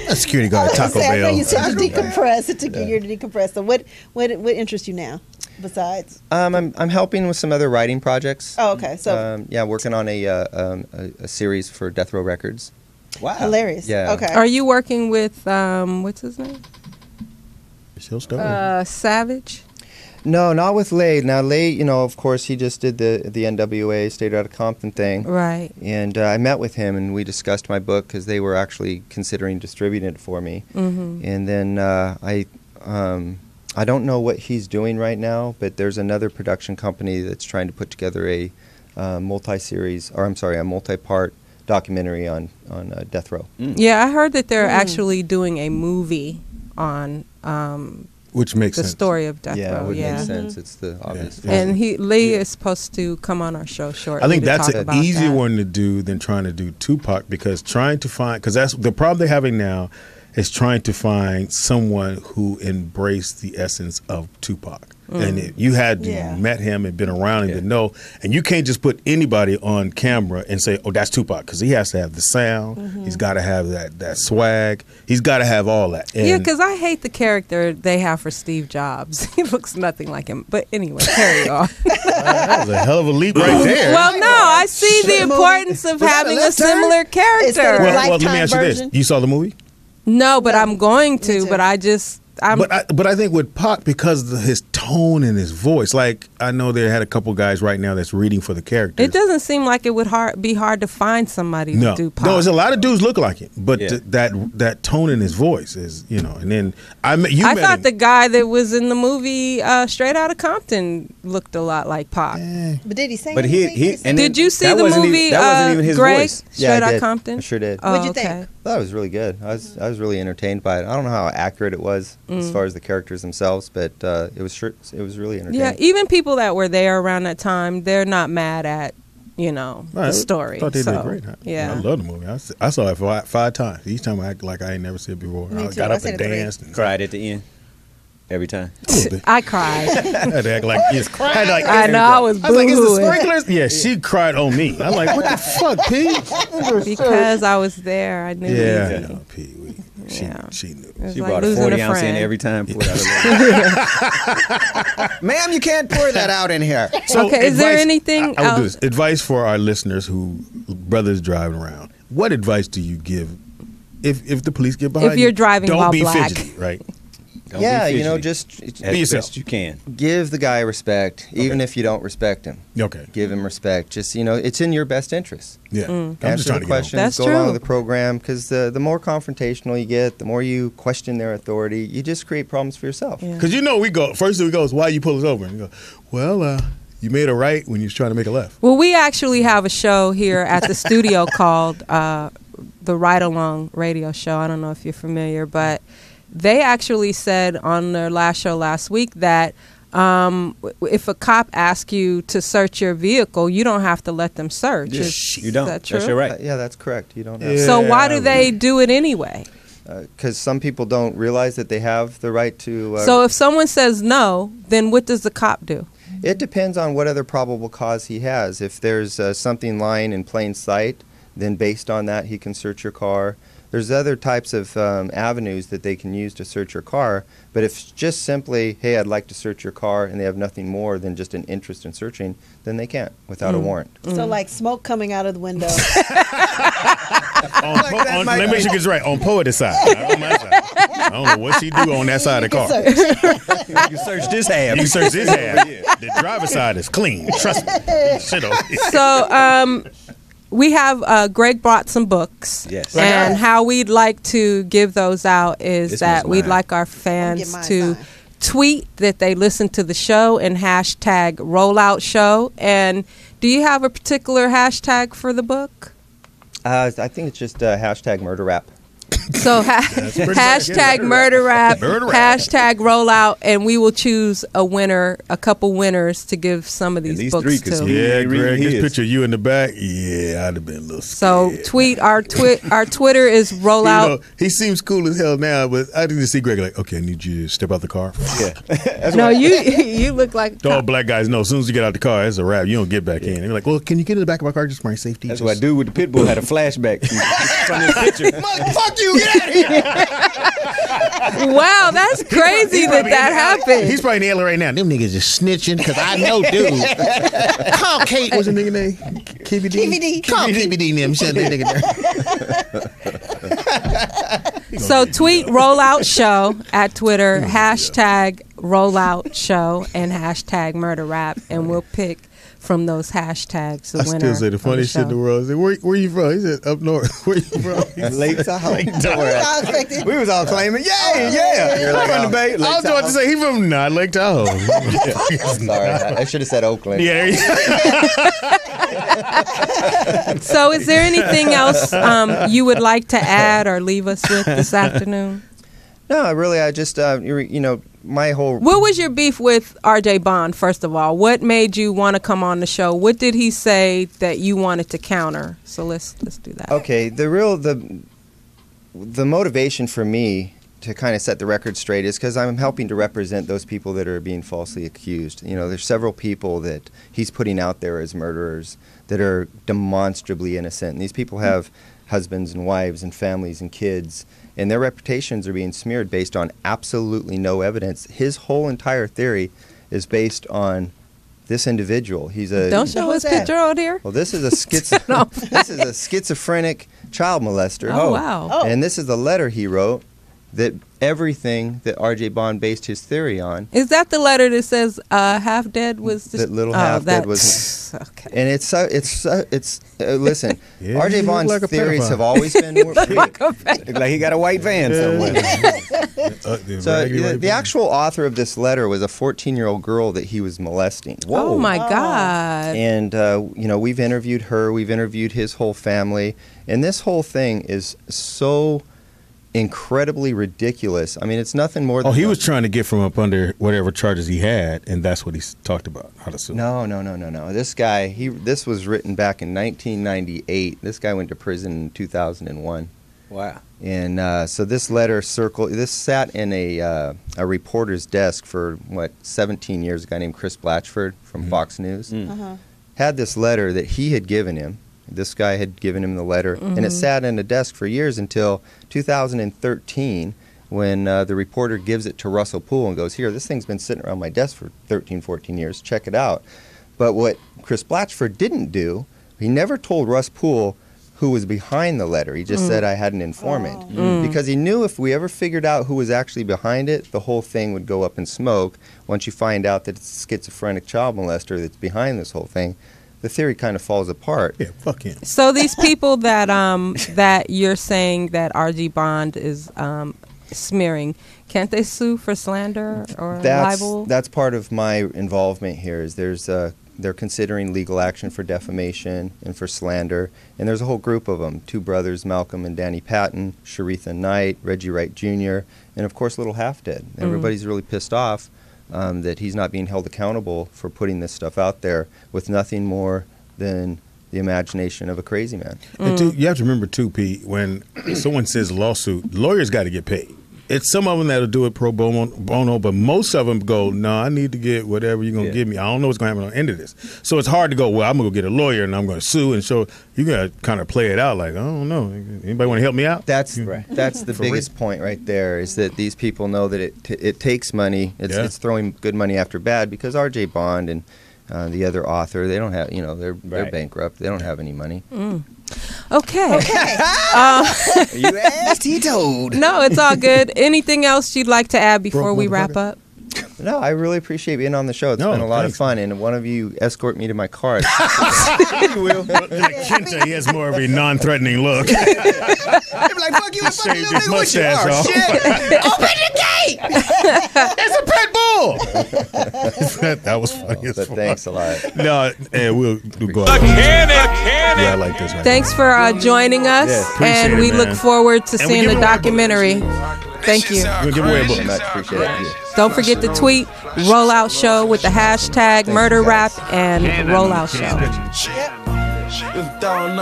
A security guard, Taco Say, I know Bell. you said to decompress. It took you a year to decompress. So what what what interests you now? Besides, Um, I'm I'm helping with some other writing projects. oh okay, so um, yeah, working on a, uh, um, a a series for Death Row Records. Wow. hilarious. yeah. Okay. Are you working with um, what's his name? She'll start. Uh, Savage. No, not with Lade. Now Lade, you know, of course, he just did the the NWA Straight Out of Compton thing, Right. and uh, I met with him and we discussed my book because they were actually considering distributing it for me. Mm-hmm. And then uh, I, um, I don't know what he's doing right now, but there's another production company that's trying to put together a uh, multi-series, or I'm sorry, a multi-part documentary on on uh, Death Row. Yeah, I heard that they're Mm. actually doing a movie on um, which makes the sense. story of Death yeah, it Row. would Yeah. make sense. It's the obvious. Yeah. And he Lee is supposed to come on our show shortly. I think to that's talk an about easier that. one to do than trying to do Tupac because trying to find because that's the problem they're having now is trying to find someone who embraced the essence of Tupac. Mm. And it, you had to Yeah. met him and been around him Yeah. to know, and you can't just put anybody on camera and say, "Oh, that's Tupac," because he has to have the sound. Mm-hmm. He's got to have that that swag. He's got to have all that. Yeah, because I hate the character they have for Steve Jobs. he looks nothing like him. But anyway, carry on. that was a hell of a leap right there. well, no, I see the importance of Was that a having a similar character. well, well, let me ask you this. You saw the movie? no, but I'm going to. But I just, I'm. But I, but I think with Pac because of his tone and his voice, like I know they had a couple guys right now that's reading for the character. it doesn't seem like it would hard, be hard to find somebody no, to do pop. no, there's a lot of dudes look like him, but Yeah. th- that that tone in his voice is you know. And then I met you. I met thought him. the guy that was in the movie uh, Straight Outta Compton looked a lot like Pac. Eh, But did he sing? But he anything? he Did he and Did then you see the movie Even, that wasn't uh, even his Greg? voice. Straight Yeah, I Outta did. Compton? I sure did. Oh, What'd you okay. think? That was really good. I was I was really entertained by it. I don't know how accurate it was Mm. as far as the characters themselves, but uh, it was sure it was really entertaining. Yeah, even people that were there around that time, they're not mad at you know I the story. I thought they so, did great. I, Yeah, I love the movie. I, I saw it five, five times. Each time I act like I ain't never seen it before. Me I too. got I up seen and danced. And Cried at the end every time. A little bit. I cried. I had to act like it's I had to like, I know I was I was like, is the sprinklers? Yeah, she cried on me. I'm like, what the fuck, P? because I was there. I knew. Yeah, I Easy. know, P. We, she, Yeah. she knew. She like brought a 40 a ounce in every time. Poured out a. Ma'am, you can't pour that out in here. Okay, is there anything I, I will do else- this. Advice for our listeners who brothers driving around. What advice do you give if if the police get behind If you're you? driving don't while be black. fidgety, right? Don't yeah, be you know, fidgety. just as yourself. best you can. give the guy respect, even if you don't respect him. Okay. Give him respect. Just you know, it's in your best interest. Yeah. I'm Answer just trying the to questions, That's go along with the program, because the the more confrontational you get, the more you question their authority, you just create problems for yourself. Yeah. Because you know we go first thing we go is why you pull us over and you go well uh, you made a right when you was trying to make a left. Well, we actually have a show here at the studio called uh, the Ride Along Radio Show. I don't know if you're familiar, but they actually said on their last show last week that um, if a cop asks you to search your vehicle, you don't have to let them search. Yeah, Is. You don't. that That's true? your Uh, right. yeah, that's correct. You don't have Yeah. So why do they do it anyway? because some people don't realize that they have the right to. Uh, So if someone says no, then what does the cop do? It depends on what other probable cause he has. If there's uh, something lying in plain sight, then based on that, he can search your car. There's other types of um, avenues that they can use to search your car. But if it's just simply, hey, I'd like to search your car, and they have nothing more than just an interest in searching, then they can't without a warrant. So like smoke coming out of the window. On, po- that on, let me make sure it's right. On poet's side, not on my side. I don't know what she do on that side of the car. Search. You search this half. You search this half. The driver's side is clean. Trust me. Shit so um, we have uh, Greg brought some books. Yes. And how we'd like to give those out is This that we'd like our fans to signed. tweet that they listen to the show and hashtag rollout show. And do you have a particular hashtag for the book? Uh, I think it's just uh, hashtag murder rap. So ha- hashtag it. murder rap, Murder rap. hashtag rollout, and we will choose a winner, a couple winners to give some of these least books three, 'cause to. he- Yeah, ain't reading Greg, this picture of you in the back, yeah, I'd have been a little Scared. So tweet our twi- our Twitter is You rollout. know, he seems cool as hell now, but I didn't see Greg like, okay, I need you to step out the car. Yeah. no, you you look like All black guys know as soon as you get out the car, it's a wrap. You don't get back in. They're like, well, can you get in the back of my car just for my safety? That's Just- I do with the pit bull had a flashback from this picture. Fuck you, get out of here. wow, that's crazy that that happened. He's probably in the right now. Them niggas just snitching because I know dude. Call Kate. What's the nigga name? KVD. KVD. Call KVD and them. Send that nigga there. so tweet rollout show at Twitter hashtag rollout show and hashtag murder rap, and we'll pick from those hashtags the I winner. still say the of funniest shit in the world. I said, where, where you from? He said, up north. Where are you from? He said, Lake Tahoe. Tahoe. I. We was all claiming, yeah, yeah. You're like, from oh. the Bay. I was about to say, he from not Lake Tahoe. I'm sorry, I, I should have said Oakland. yeah, there you go. So, is there anything else um, you would like to add or leave us with this afternoon? No, really, I just uh, you you know my whole What was your beef with R.J. Bond? First of all, what made you want to come on the show? What did he say that you wanted to counter? So let's let's do that. Okay, the real the the motivation for me to kind of set the record straight is because I'm helping to represent those people that are being falsely accused. You know, there's several people that he's putting out there as murderers that are demonstrably innocent. And these people have husbands and wives and families and kids, and their reputations are being smeared based on absolutely no evidence. His whole entire theory is based on this individual. He's a Don't show Who's his picture out here. well, this is a schizo- No. this is a schizophrenic child molester. Oh, wow. Oh. And this is the letter he wrote that everything that R.J. Bond based his theory on. Is that the letter that says uh, half dead was just, That little oh, half dead that- was- okay. And it's so it's so it's uh, listen. Yeah, R.J. you look Bond's like theories have always been. more- Look like he got a white van somewhere. Uh, so the, the actual author of this letter was a 14-year-old girl that he was molesting. Oh my God! And uh, you know, we've interviewed her, we've interviewed his whole family, and this whole thing is so incredibly ridiculous. I mean, it's nothing more than Oh, he was trying to get from up under whatever charges he had, and that's what he talked about. How to sue. No, no, no, no, no. This guy, he this was written back in 1998. This guy went to prison in 2001. Wow. And uh, so this letter circled. This sat in a uh, a reporter's desk for what 17 years. A guy named Chris Blatchford from Fox News Mm. Uh-huh. had this letter that he had given him. This guy had given him the letter, and it mm-hmm. sat in a desk for years until 2013, when uh, the reporter gives it to Russell Poole and goes, "Here, this thing's been sitting around my desk for 13, 14 years. Check it out." But what Chris Blatchford didn't do, he never told Russ Poole who was behind the letter. He just mm. said, "I had an informant," oh. mm. because he knew if we ever figured out who was actually behind it, the whole thing would go up in smoke. Once you find out that it's a schizophrenic child molester that's behind this whole thing, the theory kind of falls apart. Yeah, fuck him. So these people that um that you're saying that R.J. Bond is um smearing, can't they sue for slander or That's libel? that's part of my involvement here. Is there's uh, they're considering legal action for defamation and for slander, and there's a whole group of them: two brothers, Malcolm and Danny Patton, Sharitha Knight, Reggie Wright Jr., and of course Little Half Dead. Everybody's really pissed off um, that he's not being held accountable for putting this stuff out there with nothing more than the imagination of a crazy man. And two, you have to remember too, Pete. When someone says lawsuit, lawyers got to get paid. It's some of them that'll do it pro bono, bono but most of them go, "No, I need to get whatever you're gonna Yeah. give me. I don't know what's gonna happen on the end of this." So it's hard to go. Well, I'm gonna go get a lawyer and I'm gonna sue and so you gotta kind of play it out like, I don't know. Anybody want to help me out? That's Right. that's the For biggest point right there is that these people know that it t- it takes money. It's Yeah. it's throwing good money after bad because R.J. Bond and uh, the other author they don't have you know they're they're bankrupt. They don't have any money. okay. okay you asked, he told. No, it's all good. Anything else you'd like to add before Broke we wrap up? No, I really appreciate being on the show. It's No, been a lot thanks. of fun, and one of you escort me to my car. you will. Kente, he has more of a non-threatening look. They be like, fuck you, fuck you, Shaved nigga, what you mustache are, off. shit. Open the gate. it's a pit bull. that, that was funny as thanks a lot. No, and we'll, we'll go. Yeah, I like this. Right Thanks for uh, joining us, Yeah, appreciate and we man. look forward to And seeing the away a book. documentary. Thank you. We'll give away a book. much appreciate it. Don't forget to tweet Rollout Show with the hashtag Murder Rap and Rollout Show. Don't know.